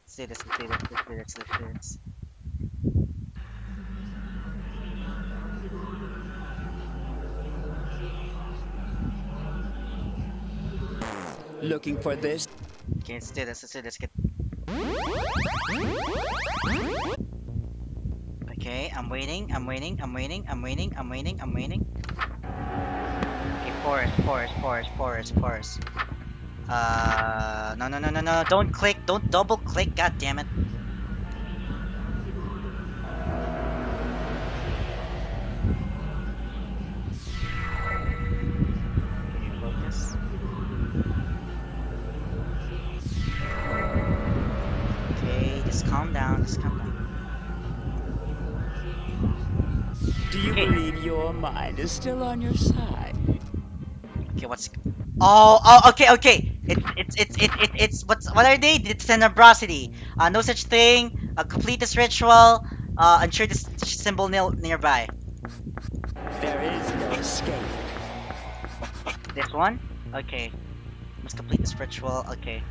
Let's do this, let's do this, let's do this, let's do this. Looking for this? Okay, let's do this, let's do this. Get... Okay, I'm waiting. I'm waiting. I'm waiting. I'm waiting. I'm waiting. I'm waiting. Okay, forest, forest, forest, forest, forest. Uh, no, no, no, no, no. Don't click. Don't double click. God damn it. Is still on your side? Okay, what's? Oh, oh, okay, okay. It's it's it's it, it, it's what's what are they? It's tenebrosity. Uh, no such thing. Uh, complete this ritual. Uh, ensure this symbol nil nearby. There is no escape. This one? Okay. Must complete this ritual. Okay. Okay,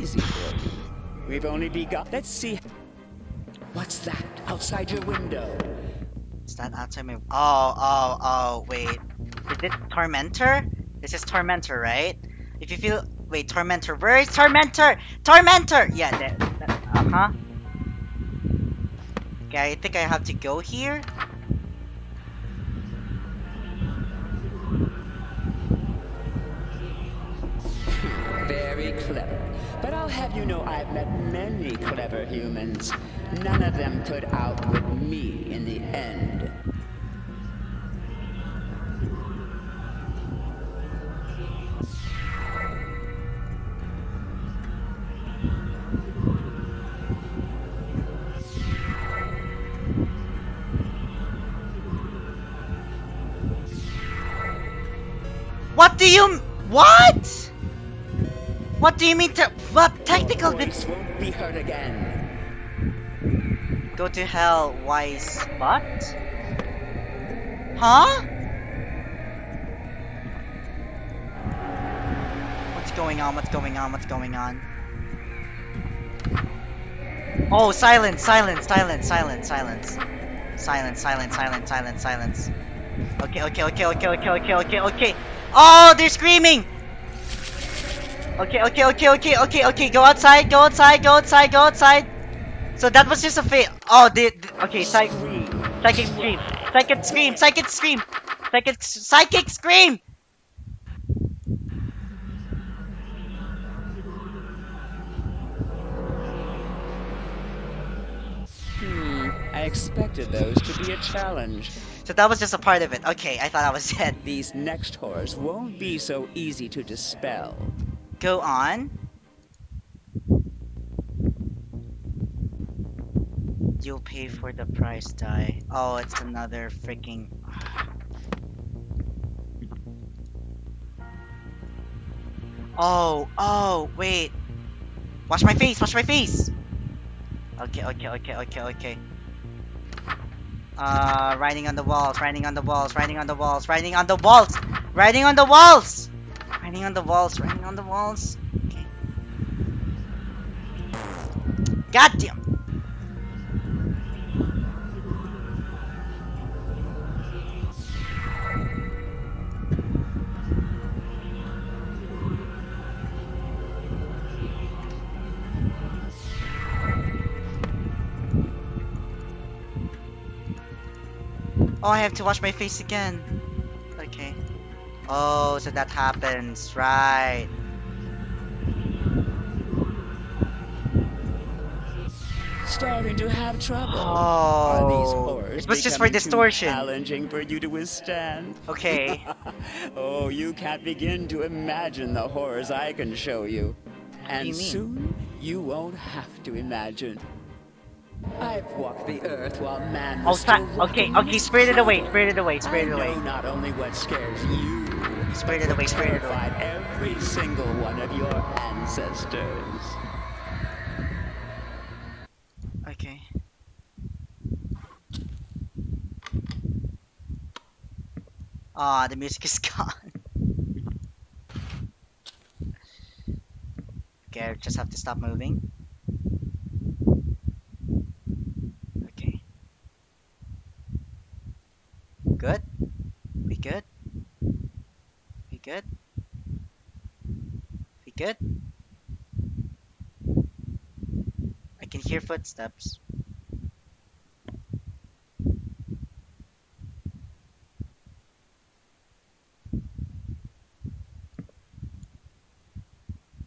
easy for you? We've only begun. Let's see. What's that outside your window? Is that outside my? Oh, oh, oh! Wait, is it Tormentor? This is Tormentor, right? If you feel, wait, Tormentor. Where is Tormentor? Tormentor! Yeah, that. that uh huh. Okay, I think I have to go here. Very clever. But I'll have you know I've met many clever humans. None of them could outwit me in the end. What do you? What? What do you mean? Te- what technical? Your Bit- won't be heard again. Go to hell, wise what? Huh? What's going on? What's going on? What's going on? Oh, silence, silence, silence, silence, silence. Silence, silence, silence, silence, silence. Okay, okay, okay, okay, okay, okay, okay, okay. Oh, they're screaming! Okay, okay, okay, okay, okay, okay. Go outside, go outside, go outside, go outside. So that was just a fail. Oh, the, the okay, psych, Scream. psychic scream, psychic scream, psychic scream, psychic, psychic scream. Hmm, I expected those to be a challenge. So that was just a part of it. Okay, I thought I was <laughs> dead. These next horrors won't be so easy to dispel. Go on. You'll pay for the price, die. Oh, it's another freaking. Oh, oh, wait. Wash my face, wash my face. Okay, okay, okay, okay, okay. Uh, writing on the walls, writing on the walls, writing on the walls, writing on the walls, writing on the walls, writing on the walls, writing on the walls. Okay. God damn. Oh, I have to wash my face again. Okay. Oh, so that happens, right? Starting to have trouble. These Oh, horrors it was just for distortion. challenging for you to withstand? Okay. <laughs> oh, you can't begin to imagine the horrors I can show you. And you soon you won't have to imagine. I've walked the earth while man Oh, was still okay, okay, spirit it away, spirit it away, spirit it away. not only what scares you, Spirit it away, spirit it away. every single one of your ancestors. Okay. Ah, the music is <laughs> gone. okay, I just have to stop moving. Okay. Good. We good? We good? I can hear footsteps.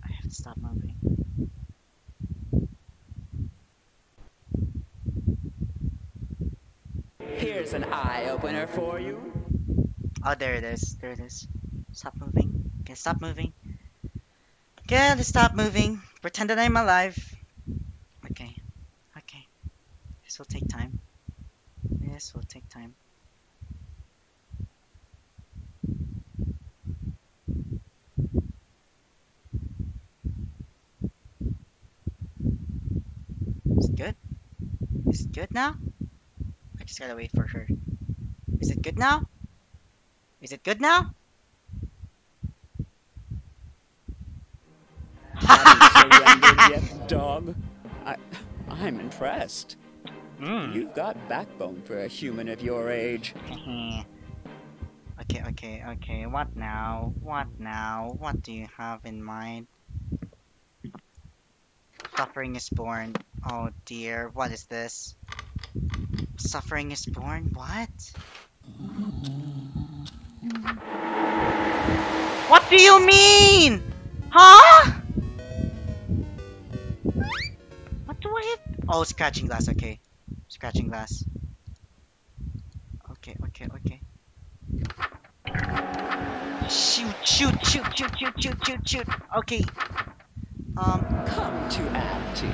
I have to stop moving. Here's an eye opener for you. Oh, there it is. There it is. Stop moving. Okay, stop moving. Okay, stop moving. Pretend that I'm alive. Okay. Okay. This will take time. This will take time. Is it good? Is it good now? I just gotta wait for her. Is it good now? Is it good now? Haven't surrendered <laughs> yet. I, I'm impressed. Mm. You've got backbone for a human of your age. okay, okay, okay. What now? What now? What do you have in mind? Suffering is born. Oh dear, what is this? Suffering is born? What? What do you mean? Huh? Do I have? Oh, scratching glass, okay. Scratching glass. Okay, okay, okay. Shoot, shoot, shoot, shoot, shoot, shoot, shoot, shoot. Okay. Um, Come to Auntie.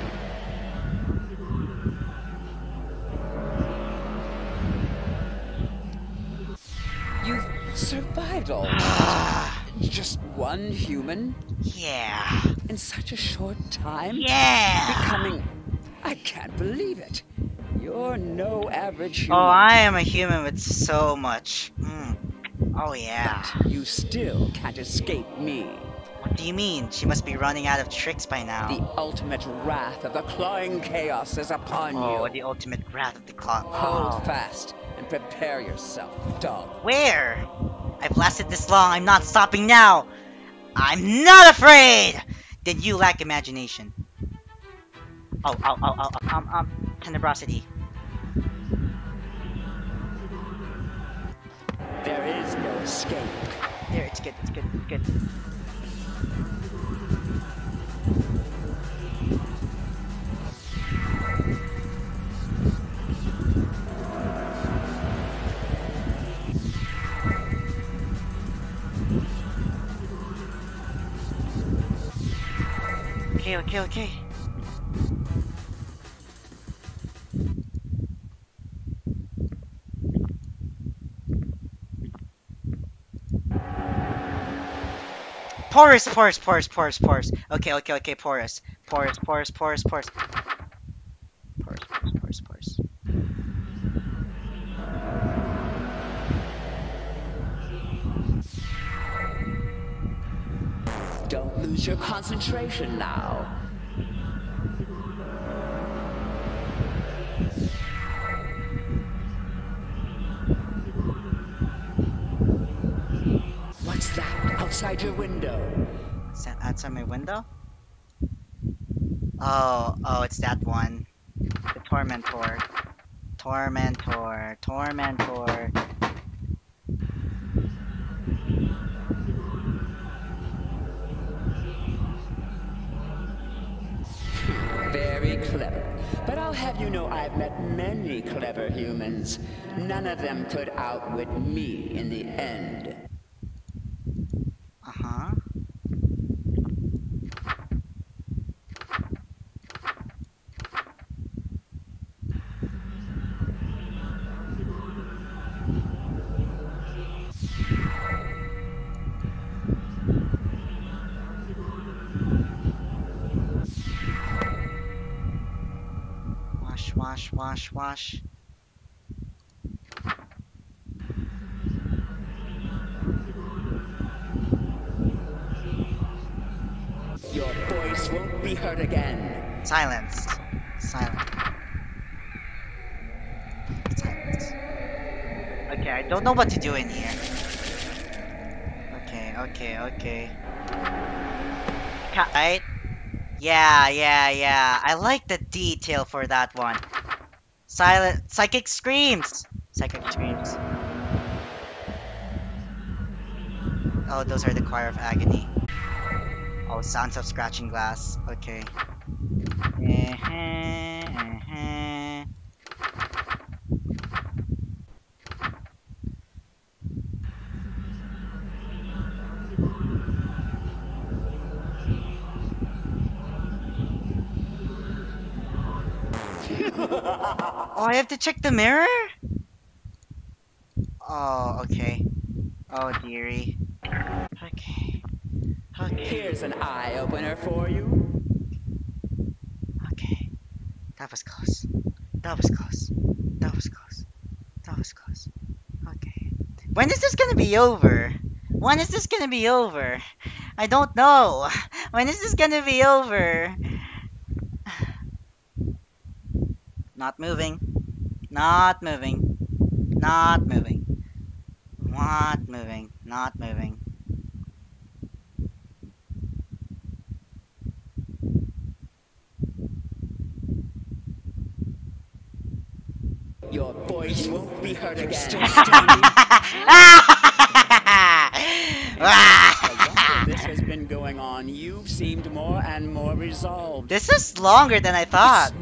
You've survived all <sighs> that. Just one human yeah. in such a short time? Yeah. Becoming. I can't believe it. You're no average human. Oh, I am a human with so much. Mm. Oh, yeah. But you still can't escape me. What do you mean? She must be running out of tricks by now. The ultimate wrath of the clawing chaos is upon Oh, you. the ultimate wrath of the clock. Hold Oh. fast and prepare yourself, dog. Where? I've lasted this long. I'm not stopping now. I'm not afraid. Then you lack imagination. Oh, oh, oh, oh, oh, um, um, tenebrosity. There is no escape. There, it's good, it's good, it's good. Okay, okay. Porous, porous, porous, porous, porous. Okay, okay, okay, porous. Porous, porous, porous, porous. Porous, porous, porous, porous. Don't lose your concentration now. Outside your window? Is that outside my window? Oh, oh, it's that one. The Tormentor. Tormentor, Tormentor. Very clever. But I'll have you know I've met many clever humans. None of them could outwit me in the end. Wash, wash. Your voice won't be heard again. Silence. Silence. Silence. Okay, I don't know what to do in here. Okay, okay, okay. Ca- Right? Yeah, yeah, yeah. I like the detail for that one. Silent psychic screams. Psychic screams. Oh, those are the choir of agony. Oh, sounds of scratching glass. Okay. Oh, I have to check the mirror? Oh, okay. Oh, dearie. Okay. Okay. Here's an eye opener for you. Okay. That was close. That was close. That was close. That was close. Okay. When is this gonna be over? When is this gonna be over? I don't know. <laughs> When is this gonna be over? <sighs> Not moving. Not moving. Not moving. Not moving. Not moving. Your voice won't be heard again. <laughs> this <laughs> this has been going on, you've seemed more and more resolved. This is longer than I thought.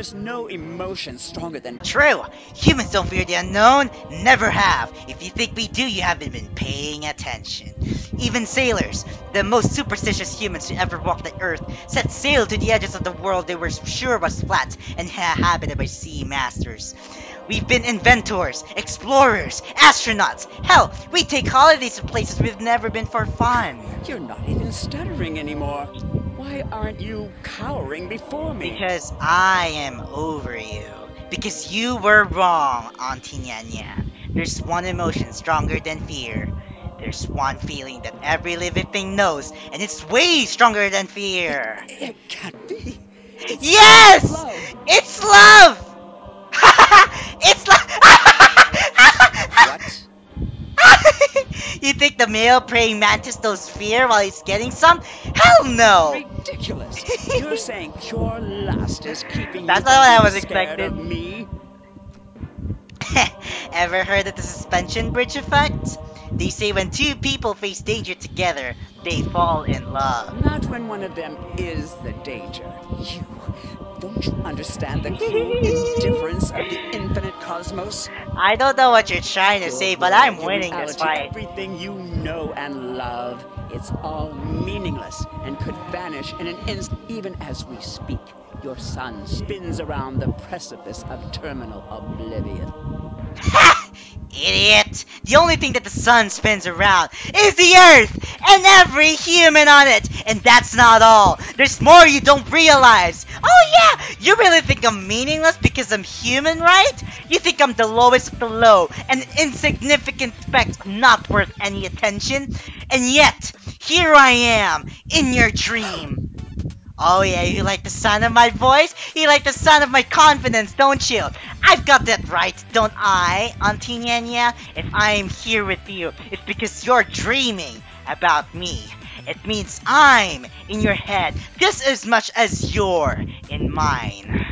It's not possible. There's no emotion stronger than True. Humans don't fear the unknown. Never have. If you think we do, you haven't been paying attention. Even sailors, the most superstitious humans to ever walk the earth, set sail to the edges of the world they were sure was flat and inhabited by sea masters. We've been inventors, explorers, astronauts. Hell, we take holidays to places we've never been for fun. You're not even stuttering anymore. Why aren't you cowering before me? Because I am over you. Because you were wrong, Auntie Nyanya. There's one emotion stronger than fear. There's one feeling that every living thing knows, and it's way stronger than fear. It can't be. It's Yes! love. It's love! <laughs> it's love! <laughs> What? <laughs> you think the male praying mantis knows fear while he's getting some? Hell no! Ridiculous. You're saying pure lust is keeping That's not what I was expecting. me? <laughs> Ever heard of the suspension bridge effect? They say when two people face danger together, they fall in love. Not when one of them is the danger. You. Don't you understand the cool indifference of the infinite cosmos? I don't know what you're trying to say, but I'm In winning this fight. Everything you know and love, it's all meaningless and could vanish in an instant, even as we speak. Your sun spins around the precipice of terminal oblivion. Idiot! The only thing that the sun spins around is the earth and every human on it! And that's not all! There's more you don't realize! Oh yeah! You really think I'm meaningless because I'm human, right? You think I'm the lowest of the low, an insignificant speck not worth any attention? And yet, here I am, in your dream! Oh yeah, you like the sound of my voice? You like the sound of my confidence, don't you? I've got that right, don't I, Auntie Nyanya? If I am here with you, it's because you're dreaming about me. It means I'm in your head just as much as you're in mine.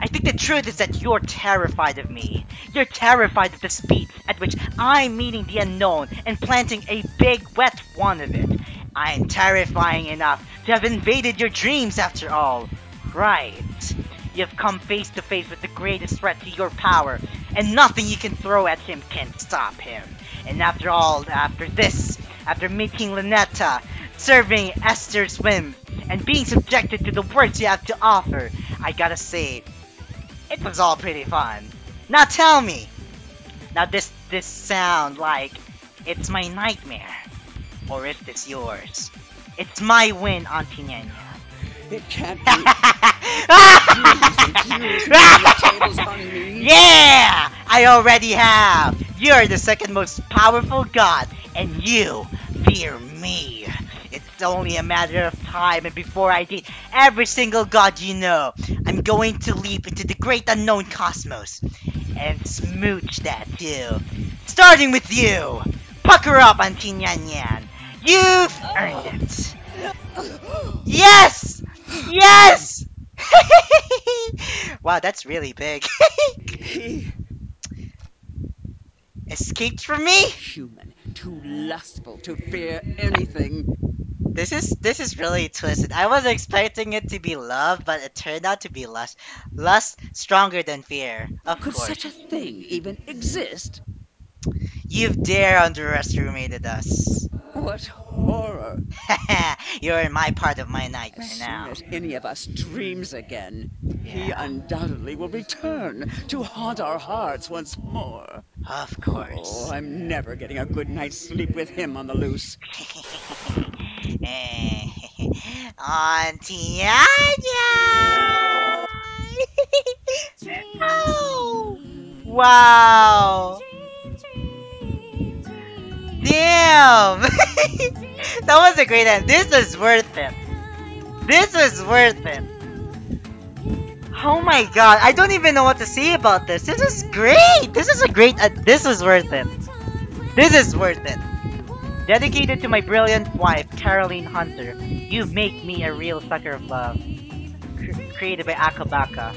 I think the truth is that you're terrified of me. You're terrified of the speed at which I'm meeting the unknown and planting a big wet one of it. I'm terrifying enough to have invaded your dreams after all. Right. You've come face to face with the greatest threat to your power, and nothing you can throw at him can stop him. And after all, after this, after meeting Ln'eta, serving Estir's whim, and being subjected to the words you have to offer, I gotta say, it was all pretty fun. Now tell me, now this this sound like it's my nightmare, or if it's yours? It's my win, Auntie Nyanya. It can't be. Accusing the tables on me. yeah! I already have! You're the second most powerful god, and you fear me. It's only a matter of time, and before I did every single god you know, I'm going to leap into the great unknown cosmos and smooch that too. Starting with you! Pucker up, Auntie Nyan Nyan. You've earned it. Yes! Yes! <laughs> wow, that's really big. <laughs> Escaped from me? human, too lustful to fear anything. This is this is really twisted. I was expecting it to be love, but it turned out to be lust. Lust stronger than fear. Of Could course. such a thing even exist? You've dare underestimated us. What horror! <laughs> You're in my part of my nightmare As now. soon as any of us dreams again, he undoubtedly will return to haunt our hearts once more. Of course. Oh, course. I'm never getting a good night's sleep with him on the loose. Auntie Anya! oh, wow! Damn! <laughs> that was a great end. This is worth it. This is worth it. Oh my god, I don't even know what to say about this. This is great. This is a great. Uh, this is worth it. This is worth it. Dedicated to my brilliant wife, Caroline Hunter. You make me a real sucker of love. Cr- created by Akabaka.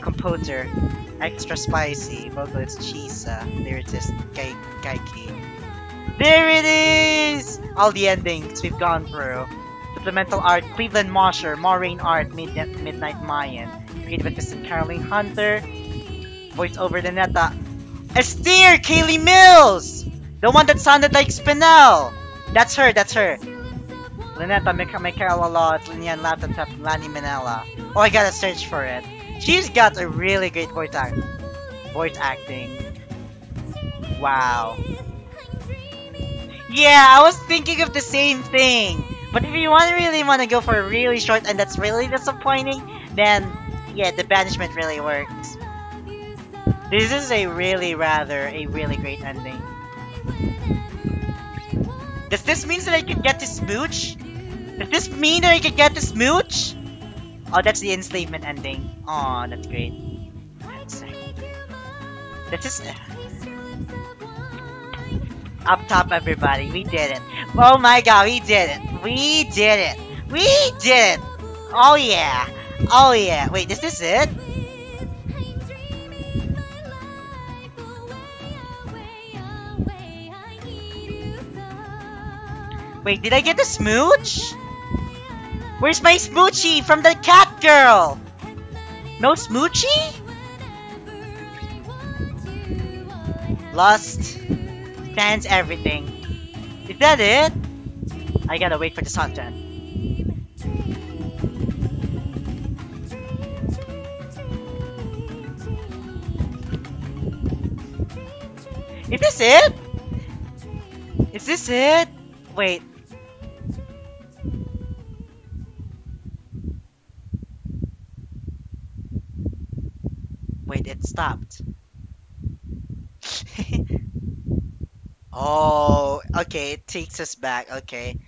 Composer, extra spicy. Vocalist Chisa. Lyricist, Gai- Gaiki. There it is! All the endings we've gone through. Supplemental art, Cleveland Mosher, Maureen Art, Midnight, Midnight Mayan. Creative assistant, Caroline Hunter. Voice over the neta. Estir Kaylee Mills! The one that sounded like Spinel! That's her, that's her. Ln'eta Michaela Lot, Nyanlathotep, Lani Manella. Oh, I gotta search for it. She's got a really great voice act voice acting. Wow. Yeah, I was thinking of the same thing. But if you want really want to go for a really short and that's really disappointing, then yeah, the banishment really works. This is a really rather a really great ending. Does this mean that I could get to smooch? Does this mean that I could get to smooch? Oh, that's the enslavement ending. Oh, that's great. That's, that's just up top, everybody. We did it. Oh my god, we did it. We did it. We did it. Oh yeah. Oh yeah. Wait, is this it? Wait, did I get the smooch? Where's my smoochie from the cat girl? No smoochie? Lust stands everything. Is that it? I gotta wait for the sunset. Is this it? Is this it? Wait. Wait, it stopped. <laughs> oh, okay, it takes us back. Okay.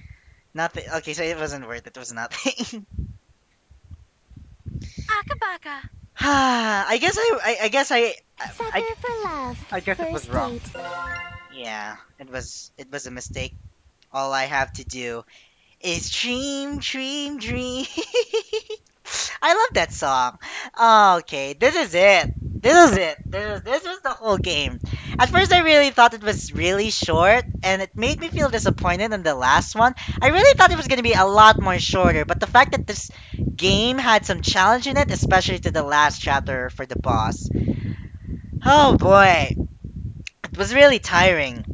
Nothing. Okay, so it wasn't worth it. It was nothing. <laughs> Akabaka. <sighs> I guess I, I, I guess I, Sucker I, for love. I guess it was First wrong. date. Yeah, it was it was a mistake. All I have to do is dream, dream, dream. <laughs> I love that song. Okay, this is it. This is it. This is, this was the whole game. At first, I really thought it was really short, and it made me feel disappointed in the last one. I really thought it was gonna be a lot more shorter, but the fact that this game had some challenge in it, especially to the last chapter for the boss. Oh boy, it was really tiring.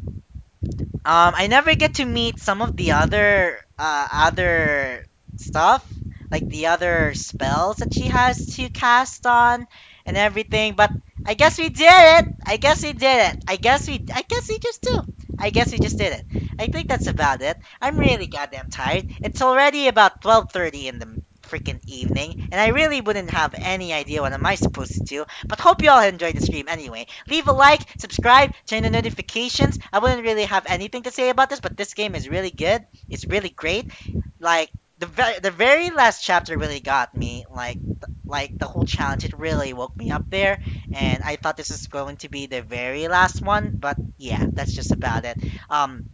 Um, I never get to meet some of the other uh, other stuff, like the other spells that she has to cast on and everything. But I guess we did it. I guess we did it. I guess we. I guess we just do. I guess we just did it. I think that's about it. I'm really goddamn tired. It's already about 12:30 in the freaking evening, and I really wouldn't have any idea what am I supposed to do. But hope you all enjoyed the stream anyway. Leave a like, subscribe, turn on notifications. I wouldn't really have anything to say about this, but this game is really good. It's really great. Like the ve- the very last chapter really got me. Like like the whole challenge, it really woke me up there, and I thought this was going to be the very last one, but yeah, that's just about it. Um,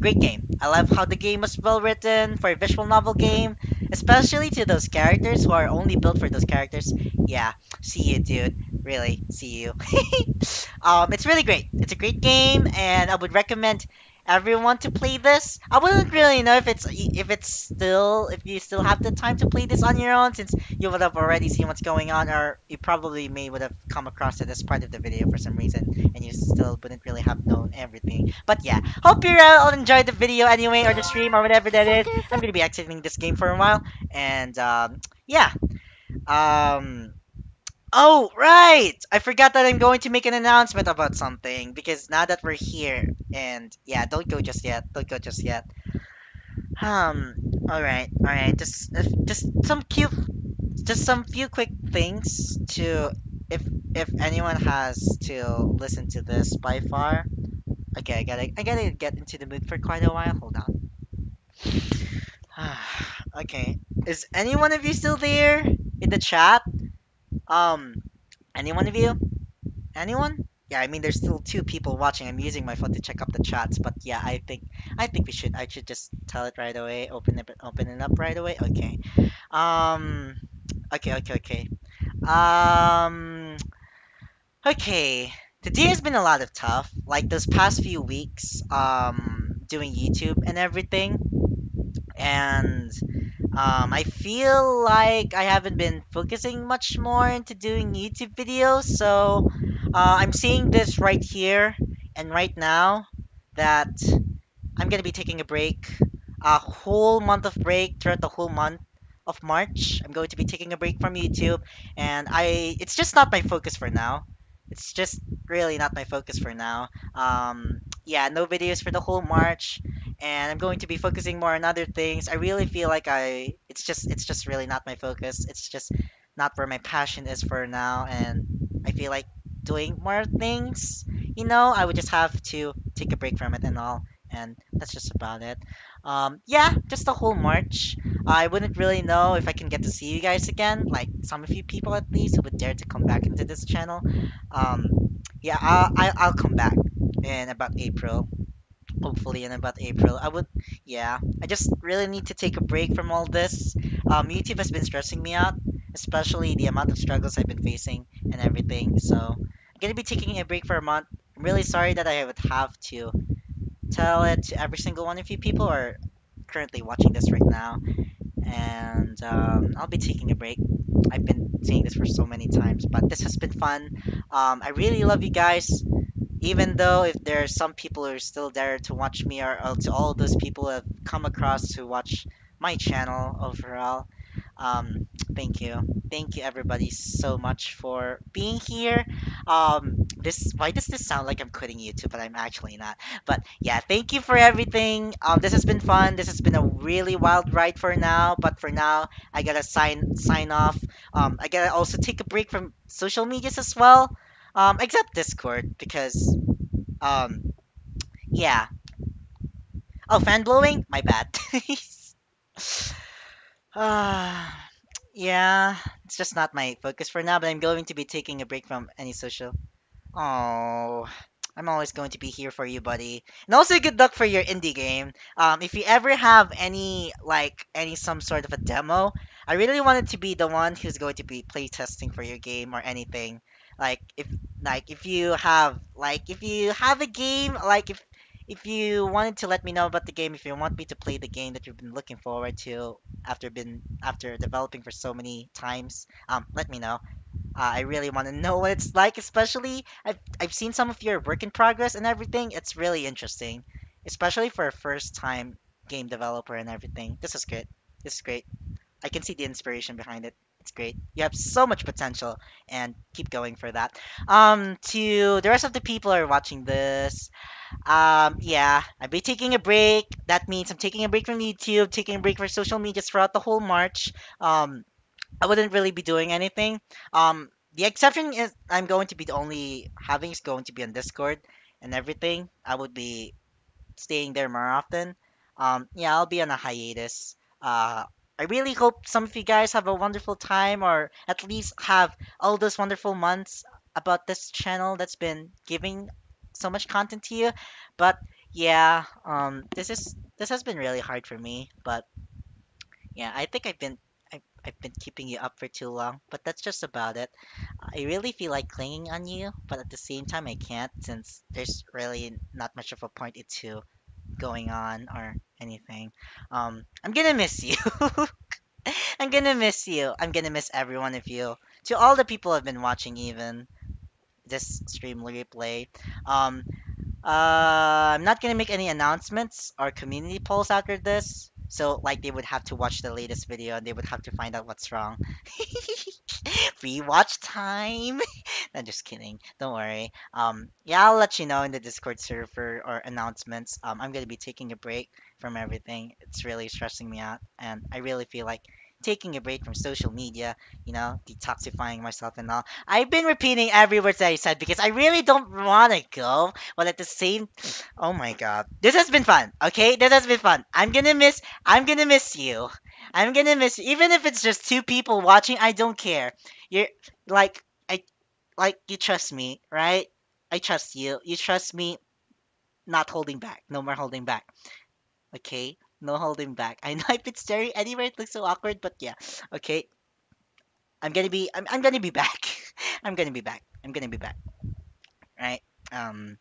Great game. I love how the game was well written for a visual novel game, especially to those characters who are only built for those characters. Yeah, see you, dude. Really, see you. <laughs> um, it's really great. It's a great game, and I would recommend everyone to play this. I wouldn't really know if it's if it's still if you still have the time to play this on your own since you would have already seen what's going on or you probably may would have come across it as part of the video for some reason and you still wouldn't really have known everything. But yeah, hope you all enjoyed the video anyway or the stream or whatever that is. I'm gonna be exiting this game for a while and um, yeah. Um Oh, right! I forgot that I'm going to make an announcement about something because now that we're here, and yeah, don't go just yet. Don't go just yet. Um. All right. All right. Just, just some cute, just some few quick things to, if if anyone has to listen to this by far. Okay, I gotta, I gotta get into the mood for quite a while. Hold on. <sighs> okay. Is any one of you still there in the chat? Um, any one of you? Anyone? Yeah, I mean, there's still two people watching. I'm using my phone to check up the chats, but yeah, I think I think we should. I should just tell it right away. Open it, open it up right away. Okay. Um. Okay. Okay. Okay. Um. Okay. Today has been a lot of tough. Like those past few weeks. Um. Doing YouTube and everything. And um, I feel like I haven't been focusing much more into doing YouTube videos, so uh, I'm seeing this right here and right now that I'm gonna be taking a break, a whole month of break throughout the whole month of March. I'm going to be taking a break from YouTube, and I it's just not my focus for now. It's just really not my focus for now. Um, yeah, no videos for the whole March and I'm going to be focusing more on other things. I really feel like I it's just it's just really not my focus. It's just not where my passion is for now and I feel like doing more things, you know, I would just have to take a break from it and all. And that's just about it. Um, yeah, just the whole March. I wouldn't really know if I can get to see you guys again, like some of you people at least who would dare to come back into this channel. Um, yeah, I'll, I'll come back in about April hopefully in about April. I would, yeah. I just really need to take a break from all this. Um, YouTube has been stressing me out, especially the amount of struggles I've been facing and everything. So I'm gonna be taking a break for a month. I'm really sorry that I would have to tell it to every single one of you people are currently watching this right now. And um, I'll be taking a break. I've been saying this for so many times, but this has been fun. Um, I really love you guys even though if there are some people who are still there to watch me or, or to all those people who have come across to watch my channel overall um, thank you. Thank you everybody so much for being here. Um, this why does this sound like i'm quitting youtube but i'm actually not? But yeah thank you for everything. Um, this has been fun. This has been a really wild ride for now but for now i gotta sign sign off. Um, i gotta also take a break from social medias as well um, except Discord because um, yeah. Oh, fan blowing? My bad. <laughs> uh, yeah, it's just not my focus for now, but I'm going to be taking a break from any social. Oh, I'm always going to be here for you, buddy. And also good luck for your indie game. Um, if you ever have any like any some sort of a demo, I really wanted to be the one who's going to be playtesting for your game or anything. Like if like if you have like if you have a game like if if you wanted to let me know about the game if you want me to play the game that you've been looking forward to after been after developing for so many times um let me know uh, I really want to know what it's like, especially I've, I've seen some of your work in progress and everything. It's really interesting, especially for a first time game developer and everything. This is good. This is great. I can see the inspiration behind it. It's great. You have so much potential and keep going for that. Um, to the rest of the people who are watching this, um, yeah, I'll be taking a break. That means I'm taking a break from YouTube, taking a break for social media throughout the whole March. Um, I wouldn't really be doing anything. Um, the exception is I'm going to be the only having is going to be on Discord and everything. I would be staying there more often. Um, yeah, I'll be on a hiatus. Uh, I really hope some of you guys have a wonderful time or at least have all those wonderful months about this channel that's been giving so much content to you. But yeah, um, this is this has been really hard for me. But yeah, I think I've been I've, I've been keeping you up for too long. But that's just about it. I really feel like clinging on you, but at the same time I can't since there's really not much of a point into going on or anything. Um, I'm gonna miss you. <laughs> I'm gonna miss you. I'm gonna miss every one of you. To all the people who've been watching, even this stream replay. Um, uh, I'm not gonna make any announcements or community polls after this. So like they would have to watch the latest video and they would have to find out what's wrong. <laughs> <laughs> Free watch time. <laughs> I'm just kidding. Don't worry. Um, yeah, I'll let you know in the Discord server or announcements. Um, I'm gonna be taking a break from everything. It's really stressing me out, and I really feel like taking a break from social media. You know, detoxifying myself and all. I've been repeating every word that I said because I really don't want to go, but at the same, oh my god, this has been fun. Okay, this has been fun. I'm gonna miss. I'm gonna miss you. I'm gonna miss you. Even if it's just two people watching, I don't care. You're like I like you trust me, right? I trust you. You trust me. Not holding back. No more holding back. Okay. No holding back. I know I've been staring anywhere. It looks so awkward, but yeah. Okay. I'm gonna be. I'm, I'm gonna be back. <laughs> I'm gonna be back. I'm gonna be back. Right. Um.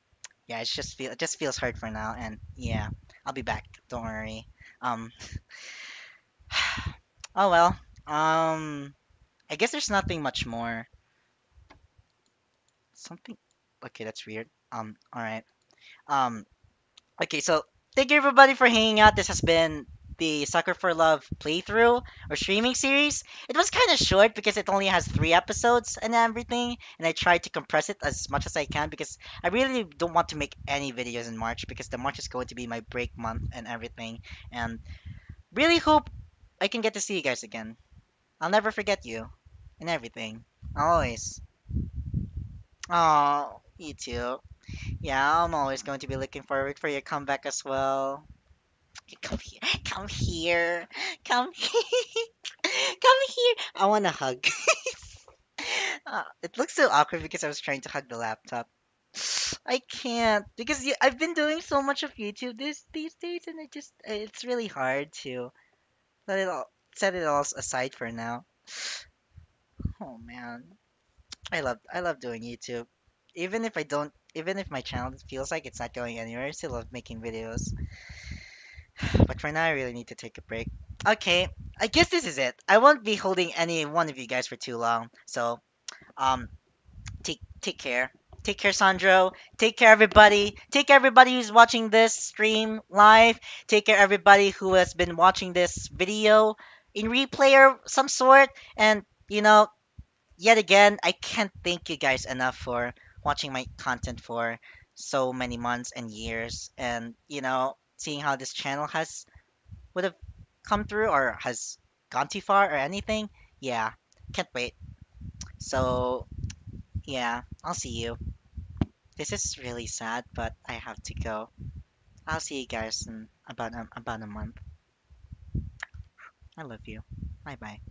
Yeah. It's just feel. It just feels hard for now, and yeah. I'll be back. Don't worry. Um. <laughs> <sighs> Oh well. Um. I guess there's nothing much more. Something. Okay, that's weird. Um. All right. Um. Okay, so thank you everybody for hanging out. This has been the Sucker for Love playthrough or streaming series. It was kind of short because it only has three episodes and everything, and I tried to compress it as much as I can because I really don't want to make any videos in March because the March is going to be my break month and everything, and really hope I can get to see you guys again. I'll never forget you and everything. Always. Oh, you too. Yeah, I'm always going to be looking forward for your comeback as well. Come here, come here, come <laughs> here, come here. I want to hug. <laughs> Uh, it looks so awkward because I was trying to hug the laptop. I can't because you, I've been doing so much of YouTube this these days, and it just it's really hard to let it all set it all aside for now. <sighs> Oh man, I love I love doing YouTube. Even if I don't, even if my channel feels like it's not going anywhere, I still love making videos. <sighs> But for now, I really need to take a break. Okay, I guess this is it. I won't be holding any one of you guys for too long. So, um, take take care. Take care, Sandro. Take care, everybody. Take care, everybody who's watching this stream live. Take care, everybody who has been watching this video in replay or some sort. And you know, yet again, I can't thank you guys enough for watching my content for so many months and years, and you know, seeing how this channel has would have come through or has gone too far or anything. Yeah, can't wait. So yeah, I'll see you. This is really sad, but I have to go. I'll see you guys in about a, about a month. I love you. Bye bye.